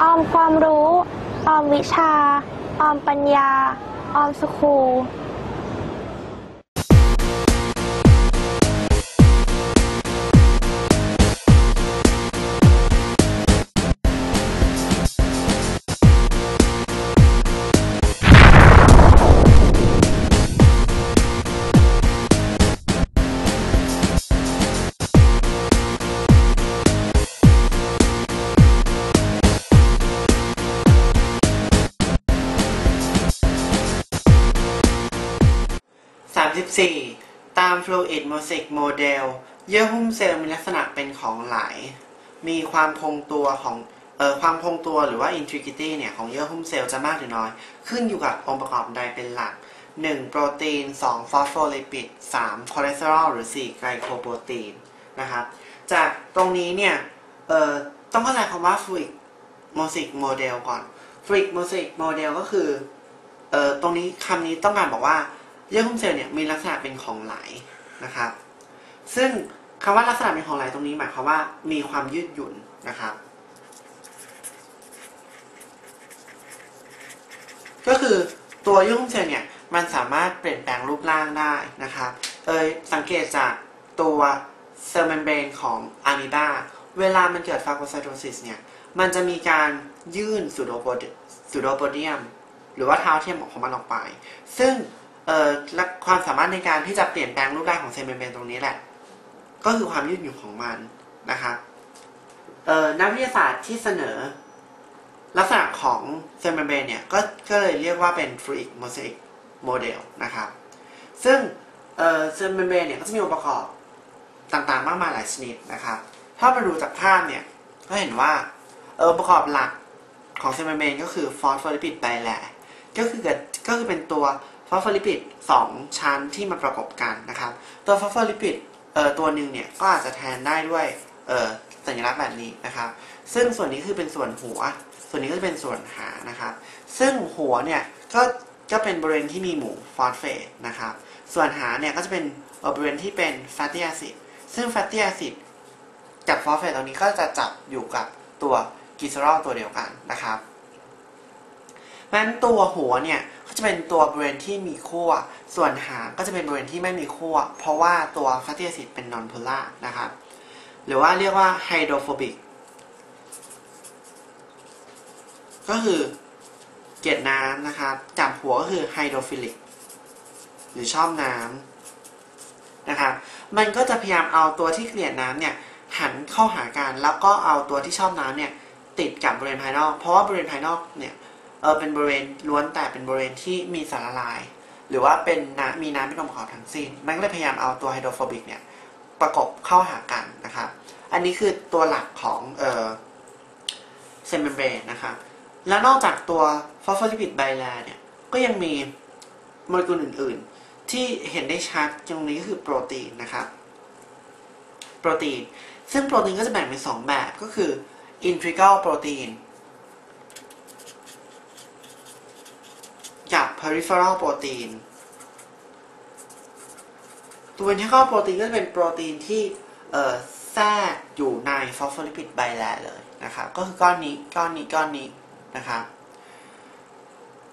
ออมความรู้ ออมวิชา ออมปัญญา ออมสคู 4. ตาม Fluid Mosaic Model เยื่อหุ้มเซลล์มีลักษณะเป็นของไหล มีความคงตัวของเอ่อความคงตัวหรือว่า integrity เนี่ย ของเยื่อหุ้มเซลล์จะมากหรือน้อย ขึ้นอยู่กับองค์ประกอบใดเป็นหลัก 1. โปรตีน 2. ฟอสโฟลิปิด 3. คอเลสเตอรอลหรือ 4. ไกลโคโปรตีนนะครับจากตรงนี้เนี่ยเอ่อต้องเข้าใจคำว่า Fluid Mosaic Model ก่อน Fluid Mosaic Model ก็คือเอ่อตรงนี้คำนี้ต้องการบอกว่า เยื่อหุ้มเซลล์เนี่ยมีลักษณะเป็นของไหลนะครับ ซึ่งคำว่าลักษณะเป็นของไหลตรงนี้หมายความว่ามีความยืดหยุ่นนะครับ ก็คือตัวเยื่อหุ้มเซลล์เนี่ยมันสามารถเปลี่ยนแปลงรูปร่างได้นะครับ เอ่อสังเกตจากตัว cell membrane ของอะมีบาเวลามันเกิด phagocytosis เนี่ย มันจะมีการยื่น pseudopo- pseudopodium หรือว่าเท้าเทียมของมันออกไป ซึ่ง เอ่อและความสามารถในการที่จะเปลี่ยนแปลงรูปร่างของ cell membrane ตรงนี้แหละ ก็คือความยืดหยุ่นของมันนะครับเอ่อนักวิทยาศาสตร์ที่เสนอ ลักษณะของ cell membrane เนี่ยก็ก็เลยเรียกว่าเป็น fluid mosaic model นะครับซึ่งเอ่อ cell membrane เนี่ยก็จะมีองค์ประกอบต่างๆ มากมายหลายชนิดนะครับถ้ามาดูจากภาพเนี่ยก็เห็นว่าเออองค์ประกอบหลักของ cell membrane ก็คือ phospholipid bilayer ก็คือเกิดก็คือเป็นตัว ฟอสโฟลิปิด2ชั้นที่มาประกอบกันนะครับ ตัวฟอสโฟลิปิดตัวหนึ่งเนี่ยก็อาจจะแทนได้ด้วยสัญลักษณ์แบบนี้นะครับ ซึ่งส่วนนี้คือเป็นส่วนหัว ส่วนนี้ก็จะเป็นส่วนหางนะครับ ซึ่งหัวเนี่ยก็ก็เป็นบริเวณที่มีหมู่ฟอสเฟตนะครับ ส่วนหางเนี่ยก็จะเป็นบริเวณที่เป็น fatty acid ซึ่ง fatty acid กับฟอสเฟตตรงนี้ก็จะจับอยู่กับตัวกลีเซอรอลตัวเดียวกันนะครับเพราะฉะนั้นตัวหัวเนี่ย ก็จะเป็นตัวบริเวณที่มีขั้ว ส่วนหางก็จะเป็นบริเวณที่ไม่มีขั้ว เพราะว่าตัว fatty acid เป็น nonpolar นะครับ หรือว่าเรียกว่า hydrophobic ก็คือเกลียดน้ำนะครับกับหัวก็คือ hydrophilic หรือชอบน้ำนะครับ มันก็จะพยายามเอาตัวที่เกลียดน้ำเนี่ยหันเข้าหากันแล้วก็เอาตัวที่ชอบน้ำเนี่ยติดกับบริเวณภายนอก เพราะว่าบริเวณภายนอกเนี่ย เออเป็นบริเวณล้วนแต่เป็นบริเวณที่มีสารละลาย หรือว่าเป็นน้ำมีน้ำเป็นองค์ประกอบทั้งสิ้น มันก็เลยพยายามเอาตัว hydrophobic เนี่ยประกบเข้าหากันนะครับ อันนี้คือตัวหลักของเออcell membrane นะครับ แล้วนอกจากตัวฟอสโฟลิปิด bilayer เนี่ยก็ยังมีโมเลกุลอื่น ๆ ที่เห็นได้ชัดตรงนี้ก็คือโปรตีนนะครับโปรตีน ซึ่งโปรตีนก็จะแบ่งเป็นสองแบบก็คือ integral โปรตีนกับ peripheral โปรตีนตัว integral โปรตีนก็จะเป็นโปรตีนที่แทรกอยู่ในฟอสโฟลิปิด bilayer เลยนะครับก็คือก้อนนี้ก้อนนี้ก้อนนี้นะครับ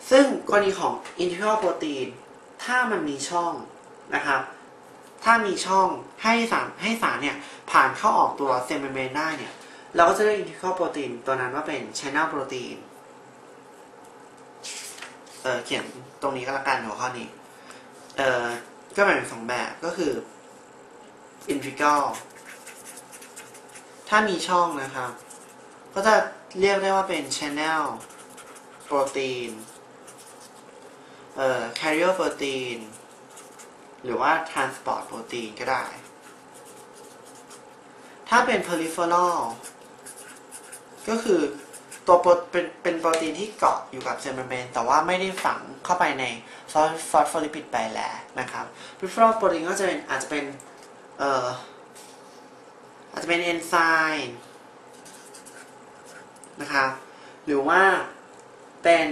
ซึ่งกรณีของ integral โปรตีนถ้ามันมีช่องนะครับถ้ามีช่องให้สารให้สารเนี่ยผ่านเข้าออกตัว cell membrane ได้เนี่ยเราก็จะได้ integral โปรตีนตัวนั้นว่าเป็น channel โปรตีน เออเขียนตรงนี้ก็แล้วกันหัวข้อนี้ เออก็แบ่งเป็นสองแบบก็คือ integral ถ้ามีช่องนะครับ ก็จะเรียกได้ว่าเป็น channel โปรตีนเอ่อ carrier โปรตีนหรือว่า transport โปรตีนก็ได้ ถ้าเป็น peripheral ก็คือ ตัวโปรเป็นเป็นโปรตีนที่เกาะอยู่กับ cell membrane แต่ว่าไม่ได้ฝังเข้าไปในฟอสโฟลิปิดไบแลนะครับ peripheral โปรตีนก็จะเป็นอาจจะเป็นเอ่ออาจจะเป็นเอนไซม์นะครับหรือว่าเป็น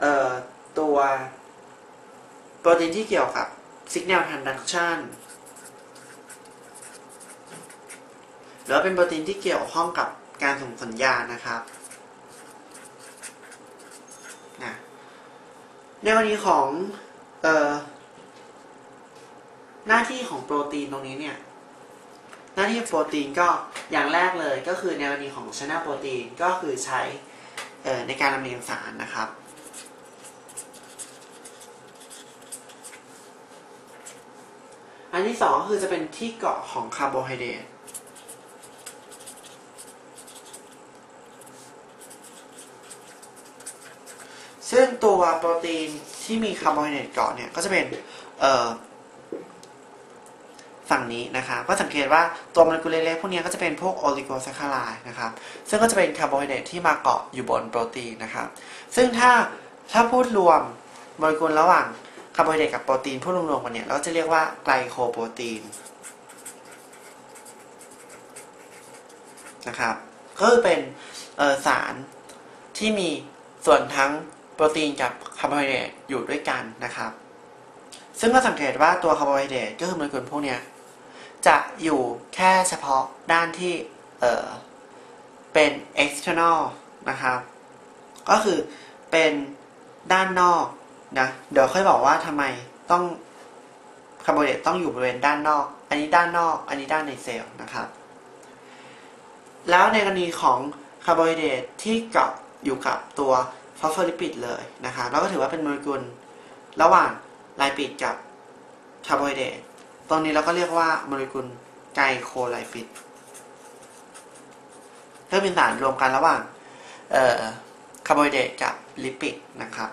เอ่อตัวโปรตีนที่เกี่ยวกับ signal transduction หรือว่าเป็นโปรตีนที่เกี่ยวข้องกับ การส่งสัญญาณนะครับนะในวันนี้ของเอ่อหน้าที่ของโปรตีนตรงนี้เนี่ยหน้าที่โปรตีนก็อย่างแรกเลยก็คือในกรณีของชนะโปรตีนก็คือใช้ในการลำเลียงสารนะครับ อันที่สองก็คือจะเป็นที่เกาะของคาร์โบไฮเดรต ซึ่งตัวโปรตีนที่มีคาร์โบไฮเดรตเกาะเนี่ยก็จะเป็นฝั่งนี้นะครับก็สังเกตว่าตัวโมเลกุลเล็กๆพวกนี้ก็จะเป็นพวก oligosaccharide นะครับซึ่งก็จะเป็นคาร์โบไฮเดรตที่มาเกาะอยู่บนโปรตีนนะครับซึ่งถ้าถ้าพูดรวมโมเลกุลระหว่างคาร์โบไฮเดรตกับโปรตีนพูดรวมๆกันเนี่ยเราจะเรียกว่า glycoprotein นะครับก็คือเป็นสารที่มีส่วนทั้ง โปรตีนกับคาร์โบไฮเดรตอยู่ด้วยกันนะครับ ซึ่งก็สังเกตว่าตัวคาร์โบไฮเดรตก็คือโมเลกุลพวกเนี้ยจะอยู่แค่เฉพาะด้านที่เออเป็น external นะครับ ก็คือเป็นด้านนอกนะเดี๋ยวค่อยบอกว่าทำไมต้องคาร์โบไฮเดรตต้องอยู่บริเวณด้านนอก อันนี้ด้านนอก อันนี้ด้านในเซลล์นะครับ แล้วในกรณีของคาร์โบไฮเดรตที่เกาะอยู่กับตัว ฟอสโฟลิปิดเลยนะครับแล้วก็ถือว่าเป็นโมเลกุลระหว่าง lipid กับคาร์โบไฮเดรตตรงนี้เราก็เรียกว่าโมเลกุล glycolipid เพื่อเป็นสารรวมกันระหว่างคาร์โบไฮเดรตกับลิปิดนะครับ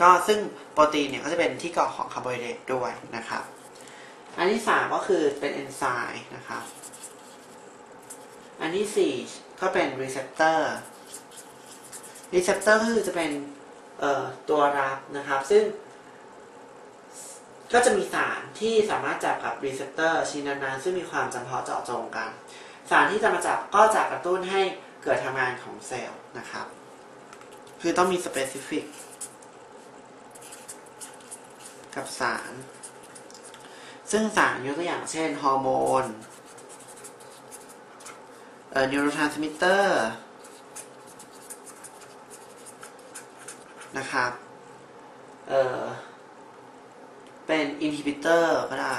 ก็ซึ่งโปรตีนเนี่ยก็จะเป็นที่เกาะของคาร์โบไฮเดรตด้วยนะครับ อันที่สามก็คือเป็นเอนไซม์นะครับ อันที่สี่ก็เป็น receptor receptor ก็คือจะเป็นตัวรับนะครับ ซึ่ง ก็จะมีสารที่สามารถจับกับ receptor ชิ้นนั้นๆซึ่งมีความจำเพาะเจาะจงกัน สารที่จะมาจับก็จะกระตุ้นให้เกิดทำงานของเซลล์นะครับ คือต้องมี specificกับสาร ซึ่งสารยกตัวอย่างเช่น ฮอร์โมนเอ่อ neurotransmitter นะครับ เอ่อเป็น inhibitor ก็ได้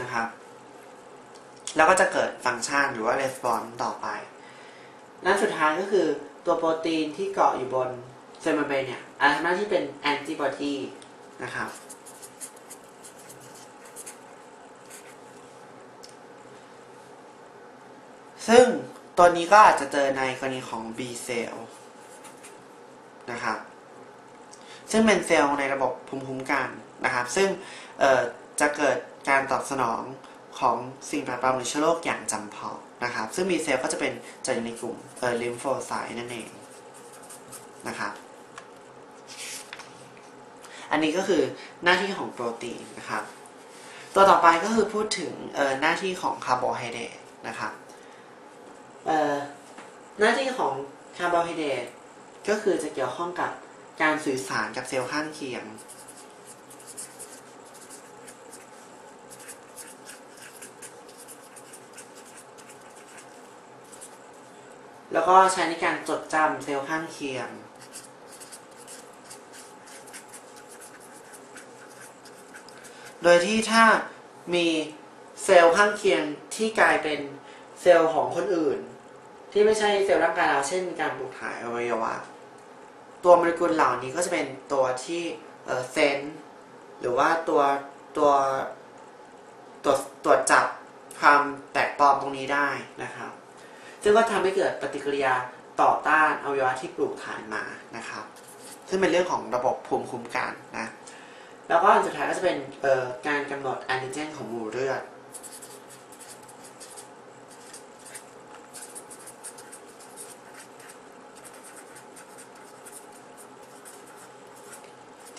นะครับ แล้วก็จะเกิดฟังก์ชันหรือว่า response ต่อไป นั่นสุดท้ายก็คือตัวโปรตีนที่เกาะอยู่บน cell membrane เนี่ยอาจทำหน้าที่เป็นแอนติบอดีนะครับ ซึ่ง ตัวนี้ก็อาจจะเจอในกรณีของ B เซลล์นะครับ ซึ่งเป็นเซลล์ในระบบภูมิคุ้มกันนะครับ ซึ่งจะเกิดการตอบสนองของสิ่งแปลกปลอมหรือเชื้อโรคอย่างจำเพาะนะครับ ซึ่ง B เซลล์ก็จะเป็นจะอยู่ในกลุ่มเอ่อลิมโฟไซต์นั่นเองนะครับ อันนี้ก็คือหน้าที่ของโปรตีนนะครับ ตัวต่อไปก็คือพูดถึงเอ่อหน้าที่ของคาร์โบไฮเดรตนะครับ หน้าที่ของคาร์โบไฮเดรตก็คือจะเกี่ยวข้องกับการสื่อสารกับเซลล์ข้างเคียง แล้วก็ใช้ในการจดจำเซลล์ข้างเคียงโดยที่ถ้ามีเซลล์ข้างเคียงที่กลายเป็นเซลล์ของคนอื่น ที่ไม่ใช่เซลล์ร่างกายเราเช่นการปลูกถ่ายอวัยวะ ตัวโมเลกุลเหล่านี้ก็จะเป็นตัวที่เซนส์หรือว่าตัวตัวตัวตรวจจับความแปลกปลอมตรงนี้ได้นะครับ ซึ่งก็ทำให้เกิดปฏิกิริยาต่อต้านอวัยวะที่ปลูกถ่ายมานะครับ ซึ่งเป็นเรื่องของระบบภูมิคุ้มกันนะ แล้วก็อันสุดท้ายก็จะเป็นการกำหนดแอนติเจนของหมู่เลือด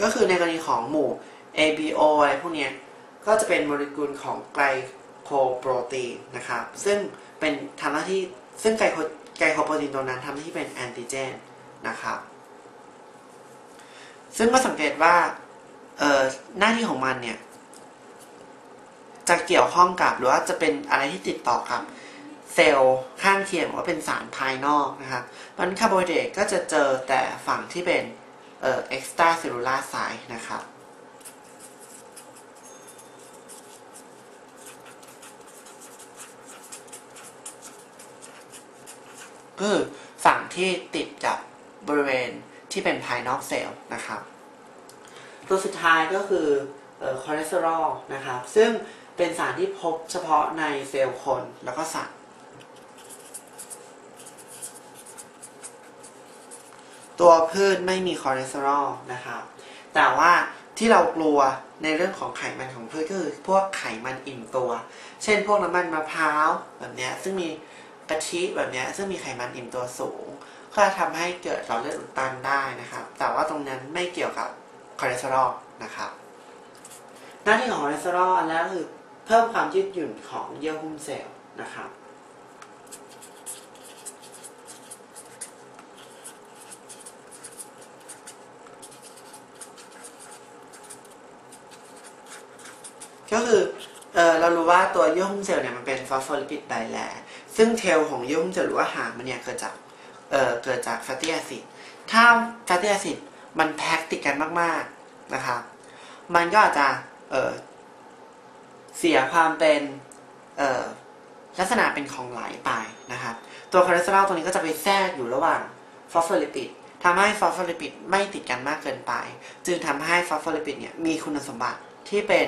ก็คือในกรณีของหมู่ ABO อะไรพวกนี้ก็จะเป็นโมเลกุลของไกลโคโปรตีนนะครับ ซึ่งเป็นทำหน้าที่ซึ่งไกลโคไกลโคโปรตีนตัวนั้นทำหน้าที่เป็นแอนติเจนนะครับ ซึ่งก็สังเกตว่าเอ่อหน้าที่ของมันเนี่ย จะเกี่ยวข้องกับหรือว่าจะเป็นอะไรที่ติดต่อกับเซลล์ข้างเคียงหรือว่าเป็นสารภายนอกนะครับมันคาร์โบไฮเดรตก็จะเจอแต่ฝั่งที่เป็น เอ่อ extra cellular side นะครับ คือฝั่งที่ติดกับบริเวณที่เป็นภายนอกเซลล์นะครับ ตัวสุดท้ายก็คือคอเลสเตอรอลนะครับ ซึ่งเป็นสารที่พบเฉพาะในเซลล์คนแล้วก็สัตว ตัวพืชไม่มีคอเลสเตอรอลนะครับ แต่ว่าที่เรากลัวในเรื่องของไขมันของพืชก็คือพวกไขมันอิ่มตัว เช่น พวกน้ำมันมะพร้าวแบบเนี้ยซึ่งมีกะทิแบบเนี้ยซึ่งมีไขมันอิ่มตัวสูง ก็จะทำให้เกิดหลอดเลือดอุดตันได้นะครับ แต่ว่าตรงนั้นไม่เกี่ยวกับคอเลสเตอรอลนะครับ หน้าที่ของคอเลสเตอรอลอันแรกคือเพิ่มความยืดหยุ่นของเยื่อหุ้มเซลล์นะครับ ก็คือเออเรารู้ว่าตัวเยื่อหุ้มเซลล์เนี่ยมันเป็น phospholipid bilayer ซึ่ง tail ของเยื่อหุ้มเซลล์หรือว่าหางมันเนี่ยเกิดจากเออเกิดจาก fatty acid ถ้าfatty acid มันแพ็กติดกันมากๆนะครับมันก็อาจจะเออเสียความเป็นเออลักษณะเป็นของไหลไปนะครับ ตัวคอเลสเตอรอลตัวนี้ก็จะไปแทรกอยู่ระหว่างฟอสโฟลิปิดทำให้ฟอสโฟลิปิดไม่ติดกันมากเกินไป จึงทำให้ฟอสโฟลิปิดเนี่ยมีคุณสมบัติที่เป็น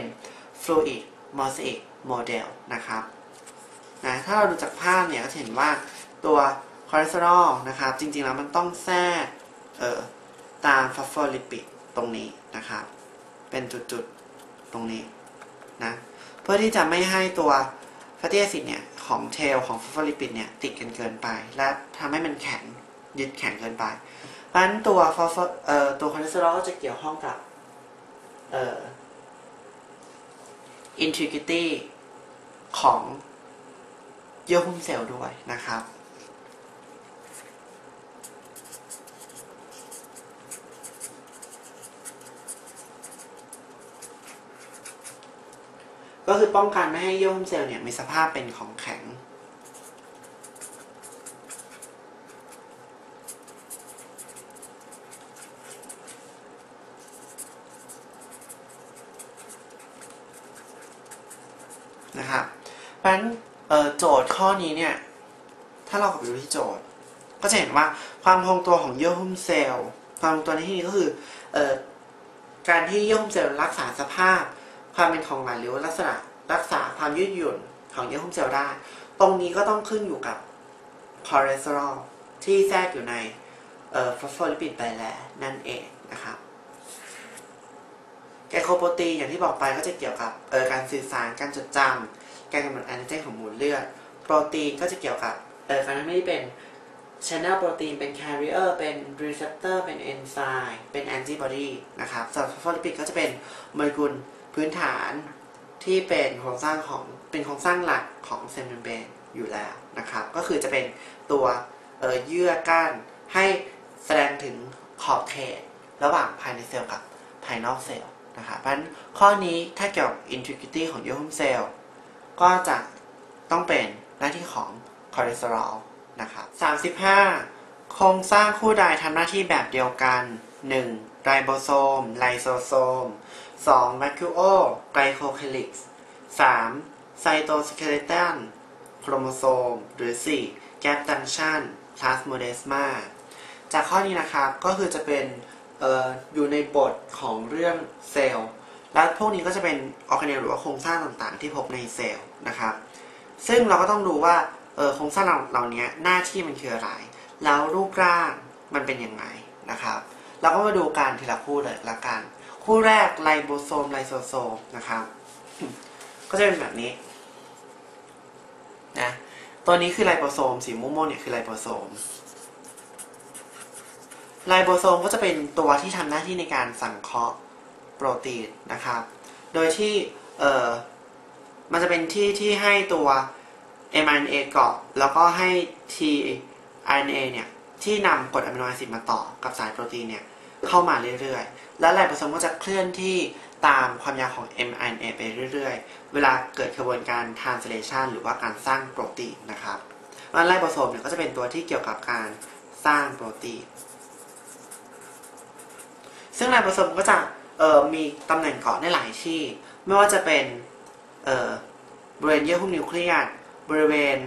fluid mosaic model นะครับนะถ้าเราดูจากภาพเนี่ยก็จะเห็นว่าตัวคอเลสเตอรอลนะครับ จริงๆแล้วมันต้องแทรกเอ่อตามฟอสโฟลิปิดตรงนี้นะครับ เป็นจุดๆตรงนี้นะเพื่อที่จะไม่ให้ตัว fatty acid เนี่ย ของ tail ของฟอสโฟลิปิดเนี่ย ติดกันเกินไป และทำให้มันแข็งยึดแข็งเกินไป เพราะฉะนั้นตัวฟอสเอ่อตัวคอเลสเตอรอลก็จะเกี่ยวข้องกับเอ่อ integrity ของเยื่อหุ้มเซลล์ด้วยนะครับก็คือป้องกันไม่ให้เยื่อหุ้มเซลล์เนี่ยมีสภาพเป็นของแข็ง นะครับเพราะฉะนั้นโจทย์ข้อนี้เนี่ย ถ้าเรากลับไปดูที่โจทย์ ก็จะเห็นว่าความคงตัวของเยื่อหุ้มเซลล์ความคงตัวในที่นี้ก็คืออการที่เยื่อหุ้มเซลล์รักษาสภาพ ความเป็นของไหลหรือลักษณะรักษาความยืดหยุ่นของเยื่อหุ้มเซลล์ได้ ตรงนี้ก็ต้องขึ้นอยู่กับคอเลสเตอรอลที่แทรกอยู่ใน phospholipid bilayer นั่นเองนะครับ ไกลโคโปรตีนอย่างที่บอกไปก็จะเกี่ยวกับเออการสื่อสารการจดจำการกำหนดแอนติเจนของหมู่เลือด โปรตีนก็จะเกี่ยวกับเออการทำให้เป็นช n น e l โปรตีนเป็น carrier เป็น receptor เป็น enzyme เป็น antibody นะครับส่วนฟอสโฟลิปิดก็จะเป็นโมเลกุลพื้นฐานที่เป็นโครงสร้างของเป็นโครงสร้างหลักของ cell membrane อยู่แล้วนะครับ ก็คือจะเป็นตัวเออเยื่อกั้นให้แสดงถึงขอบเขต ระหว่างภายในเซลล์กับภายนอกเซลล์ นะครับเพราะนั้นข้อนี้ถ้าเกี่ยวกับ integrity ของเยื่อหุ้มเซลล์ก็จะต้องเป็นหน้าที่ของคอเลสเตอรอลนะครับ35 โครงสร้างคู่ใดทำหน้าที่แบบเดียวกัน 1. ไรโบโซม ไลโซโซม 2. แวคิวโอล ไกลโคเคลิกซ์ 3. ไซโตสเกเลตันโครโมโซม หรือ 4. gap junction พลาสโมเดสมาตาข้อนี้นะครับก็คือจะเป็น อออยู่ในบทของเรื่องเซลล์ และพวกนี้ก็จะเป็นออร์แกเนลหรือว่าโครงสร้างต่างๆ ที่พบในเซลล์นะครับ ซึ่งเราก็ต้องดูว่าเออโครงสร้างเหล่าเหล่านี้หน้าที่มันคืออะไร แล้วรูปร่างมันเป็นยังไงนะครับ เราก็มาดูกันทีละคู่เลยละกัน คู่แรกไรโบโซมไลโซโซมนะครับ ก็จะเป็นแบบนี้นะ ตัวนี้คือไลโบโซม สีม่วงๆเนี่ยคือไลโบโซม ไลโบโซมก็จะเป็นตัวที่ทำหน้าที่ในการสังเคราะห์โปรตีนนะครับ โดยที่เอ่อมันจะเป็นที่ที่ให้ตัว mRNA เกาะแล้วก็ให้ tRNA เนี่ยที่นำกรดอะมิโนแอซิดมาต่อกับสายโปรตีนเนี่ยเข้ามาเรื่อยๆ และไลโบโซมก็จะเคลื่อนที่ตามความยาวของ mRNA ไปเรื่อยๆ เวลาเกิดกระบวนการ translation หรือว่าการสร้างโปรตีนนะครับมันไรโบโซมเนี่ยก็จะเป็นตัวที่เกี่ยวกับการสร้างโปรตีน ซึ่งไรโบโซมก็จะมีตำแหน่งเกาะได้หลายที่ ไม่ว่าจะเป็นบริเวณเยื่อหุ้มนิวเคลียสบริเวณ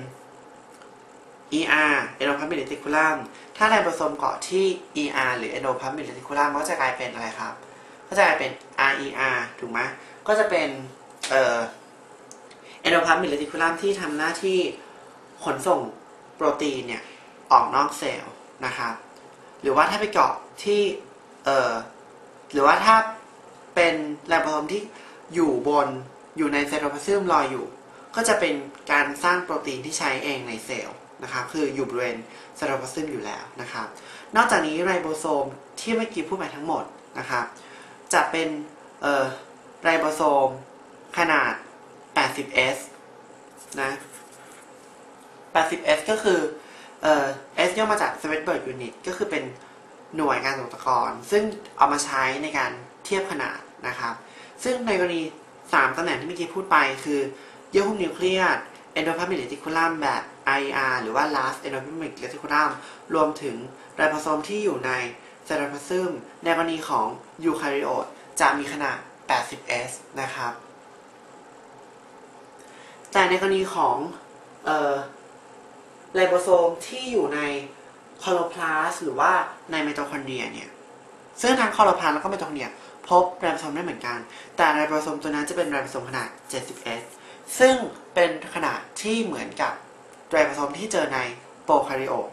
ER endoplasmic reticulum ถ้าไรโบโซมเกาะที่ ER หรือ endoplasmic reticulum ก็จะกลายเป็นอะไรครับ ก็จะกลายเป็น RER ถูกไหมก็จะเป็นเอ่อ endoplasmic reticulum ที่ทำหน้าที่ขนส่งโปรตีนเนี่ย ออกนอกเซลล์นะครับ หรือว่าถ้าไปเกาะที่เอ่อ หรือว่าถ้าเป็นไลโบโซมที่อยู่บนอยู่ในไซโตพลาซึมลอยอยู่ ก็จะเป็นการสร้างโปรตีนที่ใช้เองในเซลล์นะครับคืออยู่บริเวณไซโตพลาซึมอยู่แล้วนะครับ นอกจากนี้ไรโบโซมที่เมื่อกี้พูดไปทั้งหมดนะครับจะเป็นไรโบโซมขนาด 80S นะ 80S ก็คือเอ่อ S ย่อมาจาก Svedberg Unit ก็คือเป็น หน่วยการตกตะกอนซึ่งเอามาใช้ในการเทียบขนาดนะครับ ซึ่งในกรณี3ตำแหน่งที่เมื่อกี้พูดไปคือ เยื่อหุ้มนิวเคลียส endoplasmic reticulum แบบ ER หรือว่า rough endoplasmic reticulum รวมถึงไรโบโซมที่อยู่ในไซโทพลาซึมในกรณีของยูคาริโอตจะมีขนาด 80S นะครับ แต่ในกรณีของไรโบโซมที่อยู่ใน คลอโรพลาสหรือว่าในไมโตคอนเดรียเนี่ยซึ่งทั้งคลอโรพลาสแล้วก็ไมโตคอนเดรียพบไรโบโซมได้เหมือนกัน แต่ไรโบโซมตัวนั้นจะเป็นไรโบโซมขนาด 70S ซึ่งเป็นขนาดที่เหมือนกับไรโบโซมที่เจอในโปรคาริโอต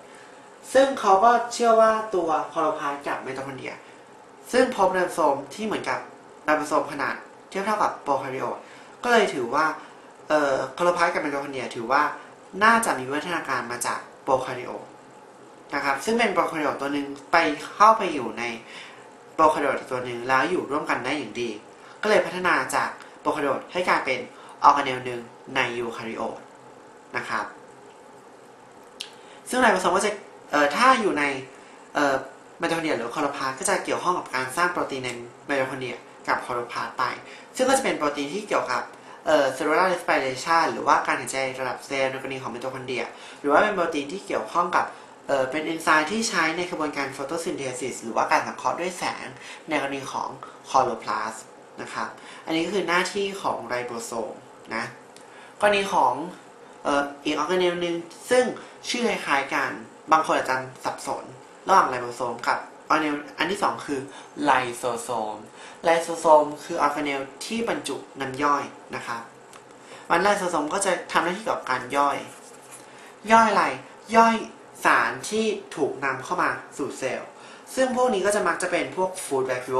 ซึ่งเขาก็เชื่อว่าตัวคลอโรพลาสกับไมโตคอนเดรีย ซึ่งพบไรโบโซมที่เหมือนกับไรโบโซมขนาดเทียบเท่ากับโปรคาริโอตก็เลยถือว่าเอ่อคลอโรพลาสกับไมโตคอนเดรียถือว่าน่าจะมีวิวัฒนาการมาจากโปรคาริโอต นะครับ ซึ่งเป็นโปรคาริโอตตัวหนึ่งไปเข้าไปอยู่ในโปรคาริโอตตัวหนึ่งแล้วอยู่ร่วมกันได้อย่างดี ก็เลยพัฒนาจากโปรคาริโอตให้กลายเป็นออร์แกเนลหนึ่งในยูคาริโอตนะครับ ซึ่งไรโบโซมก็จะถ้าอยู่ในเอ่อไมโตคอนเดรียหรือคลอโรพลาสก็จะเกี่ยวข้องกับการสร้างโปรตีนในไมโตคอนเดรียกับคลอโรพลาสไป ซึ่งก็จะเป็นโปรตีนที่เกี่ยวกับเอ่อ cellular respiration หรือว่าการหายใจระดับเซลล์ในกรณีของไมโตคอนเดรีย หรือว่าเป็นโปรตีนที่เกี่ยวข้องกับ เป็นเอนไซม์ที่ใช้ในกระบวนการ photosynthesis หรือว่าการสังเคราะห์ด้วยแสงในกรณีของคลอโรพลาสนะครับ อันนี้ก็คือหน้าที่ของไรโบโซมนะกรณีของอีกออร์แกเนลหนึ่งซึ่งชื่อคล้ายๆกัน บางคนอาจจะสับสน ระหว่างไรโบโซมกับออร์แกเนลอันที่สองคือไลโซโซม ไลโซโซมคือออร์แกเนลที่บรรจุน้ำย่อยนะครับมันไลโซโซมก็จะทำหน้าที่เกี่ยวกับการย่อย ย่อยอะไรย่อย สารที่ถูกนำเข้ามาสู่เซลล์ ซึ่งพวกนี้ก็จะมักจะเป็นพวก food vacuole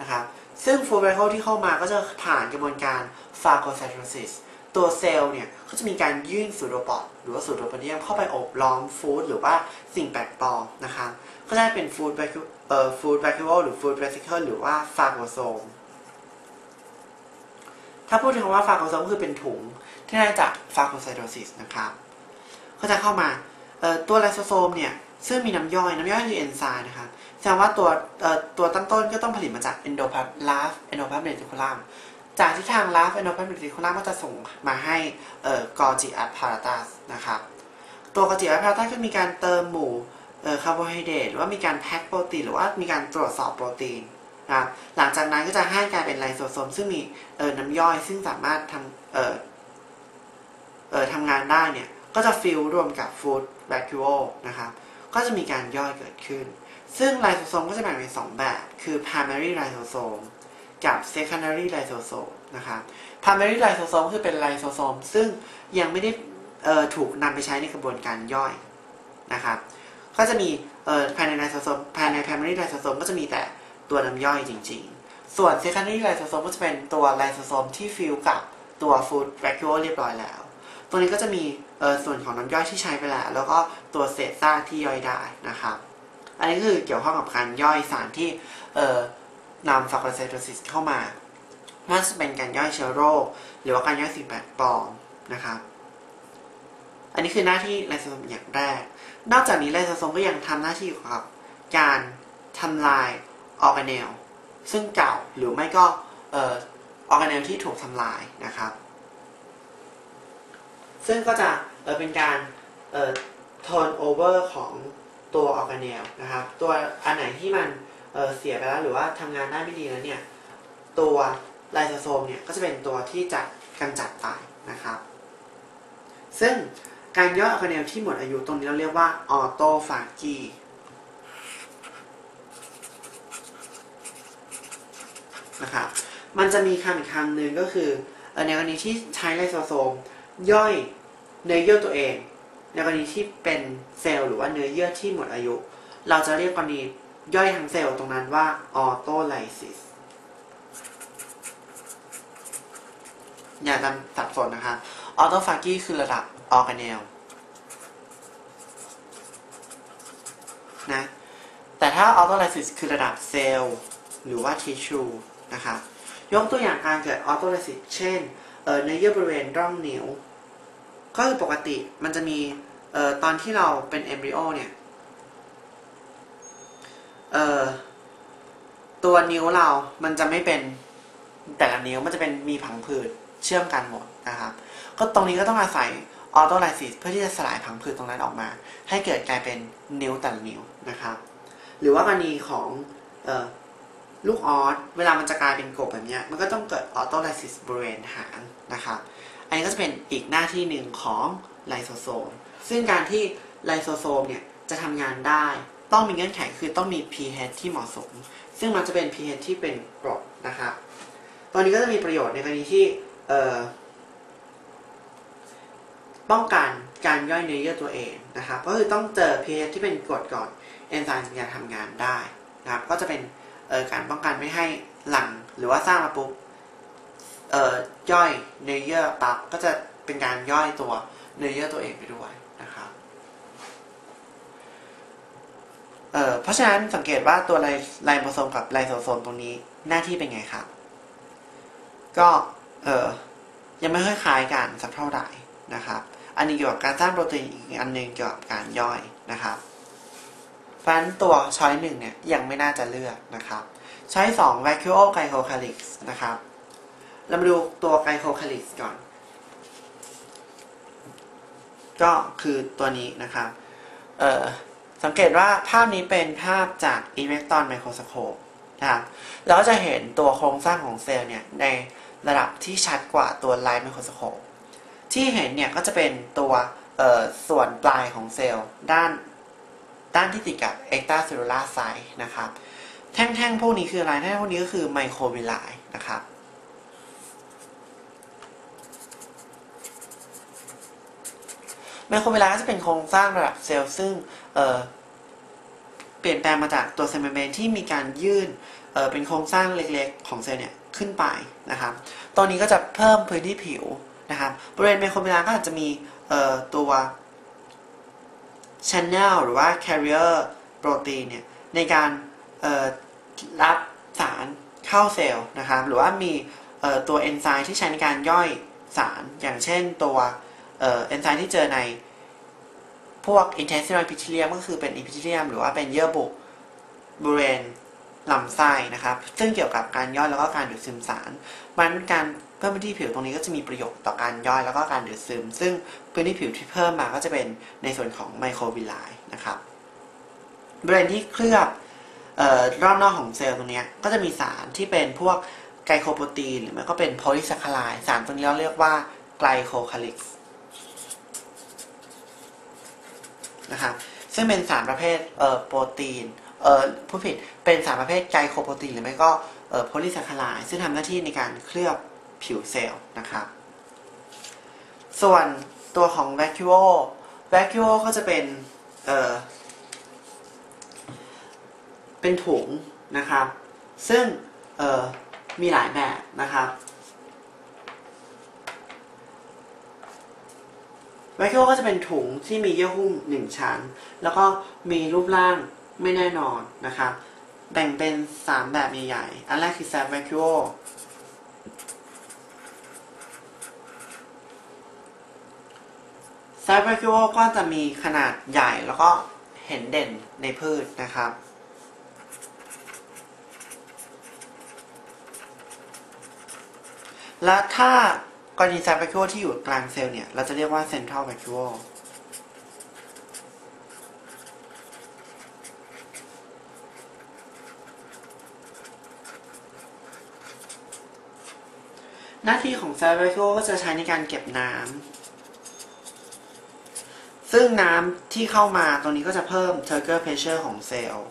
นะครับซึ่ง food vacuole ที่เข้ามาก็จะผ่านกระบวนการ phagocytosis ตัวเซลล์เนี่ยก็จะมีการยื่น pseudopod หรือว่า pseudopodium เข้าไปโอบล้อม food หรือว่าสิ่งแปลกปลอมนะครับก็จะเป็น food vac เอ่อ food vacuole หรือ food vesicle หรือว่า phagosomeถ้าพูดถึงคำว่า phagosome ก็คือเป็นถุงที่ได้จาก phagocytosis นะครับก็จะเข้ามา ตัวไลโซโซมเนี่ยซึ่งมีน้ำย่อยน้ำย่อยคือเอนไซม์นะครับแสดงว่าตัวตัวตั้งต้นก็ต้องผลิตมาจาก endoplas rough endoplasmic reticulum จากที่ทาง rough endoplasmic reticulum ก็จะส่งมาให้ Golgi apparatus นะครับตัว Golgi apparatus ก็มีการเติมหมู่คาร์โบไฮเดรตหรือว่ามีการแพ็คโปรตีนหรือว่ามีการตรวจสอบโปรตีนนะครับหลังจากนั้นก็จะให้กลายเป็นไลโซโซม ซึ่งมีน้ำย่อยซึ่งสามารถทำทำงานได้เนี่ย ก็จะฟิลรวมกับ food vacuole นะครับก็จะมีการย่อยเกิดขึ้น ซึ่งไลโซโซมก็จะแบ่งเป็นสองแบบ คือ primary lysosome กับ secondary lysosome นะครับ primary lysosome คือเป็นไลโซโซมซึ่งยังไม่ได้ถูกนำไปใช้ในกระบวนการย่อยนะครับ ก็จะมีภายในไลโซโซมภายใน primary lysosome ก็จะมีแต่ตัวน้ำย่อยจริง ๆ ส่วน secondary lysosome ก็จะเป็นตัวไลโซโซมที่ฟิลกับตัว food vacuole เรียบร้อยแล้ว ตัวนี้ก็จะมี ส่วนของน้ำย่อยที่ใช้ไปแล้วแล้วก็ตัวเศษซากที่ย่อยได้นะครับ อันนี้คือเกี่ยวข้องกับการย่อยสารที่เอ่อนำ phagocytosis เข้ามาไม่ว่าจะเป็นการย่อยเชื้อโรค หรือว่าการย่อยสิ่งแปลกปลอมนะครับ อันนี้คือหน้าที่ไลโซโซมอย่างแรก นอกจากนี้ไลโซโซมก็ยังทำหน้าที่เกี่ยวกับการทำลายออร์แกเนลซึ่งเก่าหรือไม่ก็ออร์แกเนลที่ถูกทำลายนะครับ ซึ่งก็จะ เป็นการเอ่อ turn over ของตัวออร์แกเนลนะครับ ตัวอันไหนที่มันเอ่อเสียไปแล้วหรือว่าทำงานได้ไม่ดีแล้วเนี่ย ตัวไลโซโซมเนี่ยก็จะเป็นตัวที่จะกำจัดไปนะครับ ซึ่งการย่อยออร์แกเนลที่หมดอายุตรงนี้เราเรียกว่า autophagy นะครับ มันจะมีคำอีกคำหนึ่งก็คือในกรณีที่ใช้ไลโซโซมย่อย เนื้อเยื่อตัวเอง ในกรณีที่เป็นเซลล์หรือว่าเนื้อเยื่อที่หมดอายุ เราจะเรียกกรณีย่อยทั้งเซลล์ตรงนั้นว่า autolysis อย่าจำสับสนนะคะ autophagy คือระดับออร์แกเนลนะแต่ถ้า autolysis คือระดับเซลล์หรือว่าทิชชูนะคะยกตัวอย่างการเกิด autolysis เช่นเอ่อเนื้อเยื่อบริเวณร่องนิ้ว ก็คือปกติมันจะมีเอ่อตอนที่เราเป็นเอมบริโอเนี่ยเอ่อตัวนิ้วเรามันจะไม่เป็นแต่ละนิ้วมันจะเป็นมีผังผืดเชื่อมกันหมดนะครับ ก็ตรงนี้ก็ต้องอาศัยออโตไลซิสเพื่อที่จะสลายผังผืดตรงนั้นออกมา ให้เกิดกลายเป็นนิ้วแต่ละนิ้วนะครับ หรือว่ากรณีของเอ่อลูกออสเวลามันจะกลายเป็นกบแบบเนี้ยมันก็ต้องเกิดออโตไลซิสบริเวณหางนะครับ อันนี้ก็จะเป็นอีกหน้าที่หนึ่งของไลโซโซม ซึ่งการที่ไลโซโซมเนี่ยจะทำงานได้ต้องมีเงื่อนไขคือต้องมี pH ที่เหมาะสม ซึ่งมันจะเป็น pH ที่เป็นกรดนะครับตอนนี้ก็จะมีประโยชน์ในกรณีที่เป้องกันการย่อยเนื้อเยื่อตัวเองนะครับ ก็คือต้องเจอ pH ที่เป็นกรดก่อนเอนไซม์ถึงจะทำงานได้นะครับ ก็จะเป็นการป้องกันไม่ให้หลั่งหรือว่าสร้างมาปุ๊บ เอ่อย่อยเนื้อเยื่อปั๊บก็จะเป็นการย่อยตัวเนื้อเยื่อตัวเองไปด้วยนะครับเอ่อเพราะฉะนั้นสังเกตว่าตัวไลไรโบโซมกับไลโซโซมตรงนี้หน้าที่เป็นไงครับ ก็เอ่อยังไม่ค่อยคล้ายกันสักเท่าไหร่นะครับ อันนี้เกี่ยวกับการสร้างโปรตีนอีกอันหนึ่งเกี่ยวกับการย่อยนะครับเพราะฉะนั้นตัว choice หนึ่งเนี่ยยังไม่น่าจะเลือกนะครับช้อยสอง vacuo glycocalyx นะครับ เรามาดูตัว glycocalyx ก่อน ก็คือตัวนี้นะครับสังเกตว่าภาพนี้เป็นภาพจาก electron microscope นะครับเราจะเห็นตัวโครงสร้างของเซลล์เนี่ยในระดับที่ชัดกว่าตัว light microscopeที่เห็นเนี่ยก็จะเป็นตัวส่วนปลายของเซลล์ด้านด้านที่ติดกับ extracellular side นะครับ แท่งๆ พวกนี้คืออะไร แท่งๆพวกนี้ก็คือ microvilli นะครับ microvilli จะเป็นโครงสร้างระดับเซลล์ซึ่งเปลี่ยนแปลงมาจากตัว cell membrane ที่มีการยื่นเป็นโครงสร้างเล็กๆ ของเซลล์เนี่ยขึ้นไปนะครับ ตอนนี้ก็จะเพิ่มพื้นที่ผิวนะครับ บริเวณไมโครเวลาก็อาจจะมีตัว channel หรือว่า carrier โปรตีนเนี่ยในการรับสารเข้าเซลล์นะครับ หรือว่ามีตัวเอนไซม์ที่ใช้ในการย่อยสารอย่างเช่นตัว เอนไซม์ที่เจอในพวก intestinal epithelium ก็คือเป็น epithelium หรือว่าเป็นเยื่อบุบริเวณลำไส้นะครับ ซึ่งเกี่ยวกับการย่อยแล้วก็การดูดซึมสารมันการเพิ่มพื้นที่ผิวตรงนี้ก็จะมีประโยชน์ต่อการย่อยแล้วก็การดูดซึม ซึ่งพื้นที่ผิวที่เพิ่มมาก็จะเป็นในส่วนของ microvilli นะครับบริเวณที่เคลือบรอบนอกของเซลล์ตรงนี้ก็จะมีสารที่เป็นพวก glycoprotein หรือไม่ก็เป็นโพลีแซคคาไลด์สารตัวนี้เราเรียกว่า glycocalyx นะครับซึ่งเป็นสารประเภทเอ่อโปรตีนเอ่อผู้ผิดเป็นสารประเภทไกลโคโปรตีนหรือไม่ก็เอ่อโพลีแซคคาไลด์ซึ่งทำหน้าที่ในการเคลือบผิวเซลล์นะครับ ส่วนตัวของ vacuole vacuole ก็จะเป็นเอ่อเป็นถุงนะครับ ซึ่งเอ่อมีหลายแบบนะครับ วคคิวก็จะเป็นถุงที่มีเยื่อหุ้มหนึ่งชั้น แล้วก็มีรูปร่างไม่แน่นอนนะครับ แบ่งเป็น 3 แบบใหญ่ๆ อันแรกคือ Sap Vacuole Sap Vacuole ก็จะมีขนาดใหญ่แล้วก็เห็นเด่นในพืชนะครับ และถ้า รณีไซต์ v a c u o ที่อยู่กลางเซลล์เนี่ย เราจะเรียกว่า central vacuo หน้าที่ของไซต์ vacuole ก็จะใช้ในการเก็บน้ำ ซึ่งน้ำที่เข้ามาตรงนี้ก็จะเพิ่ม turgor pressure ของเซลล์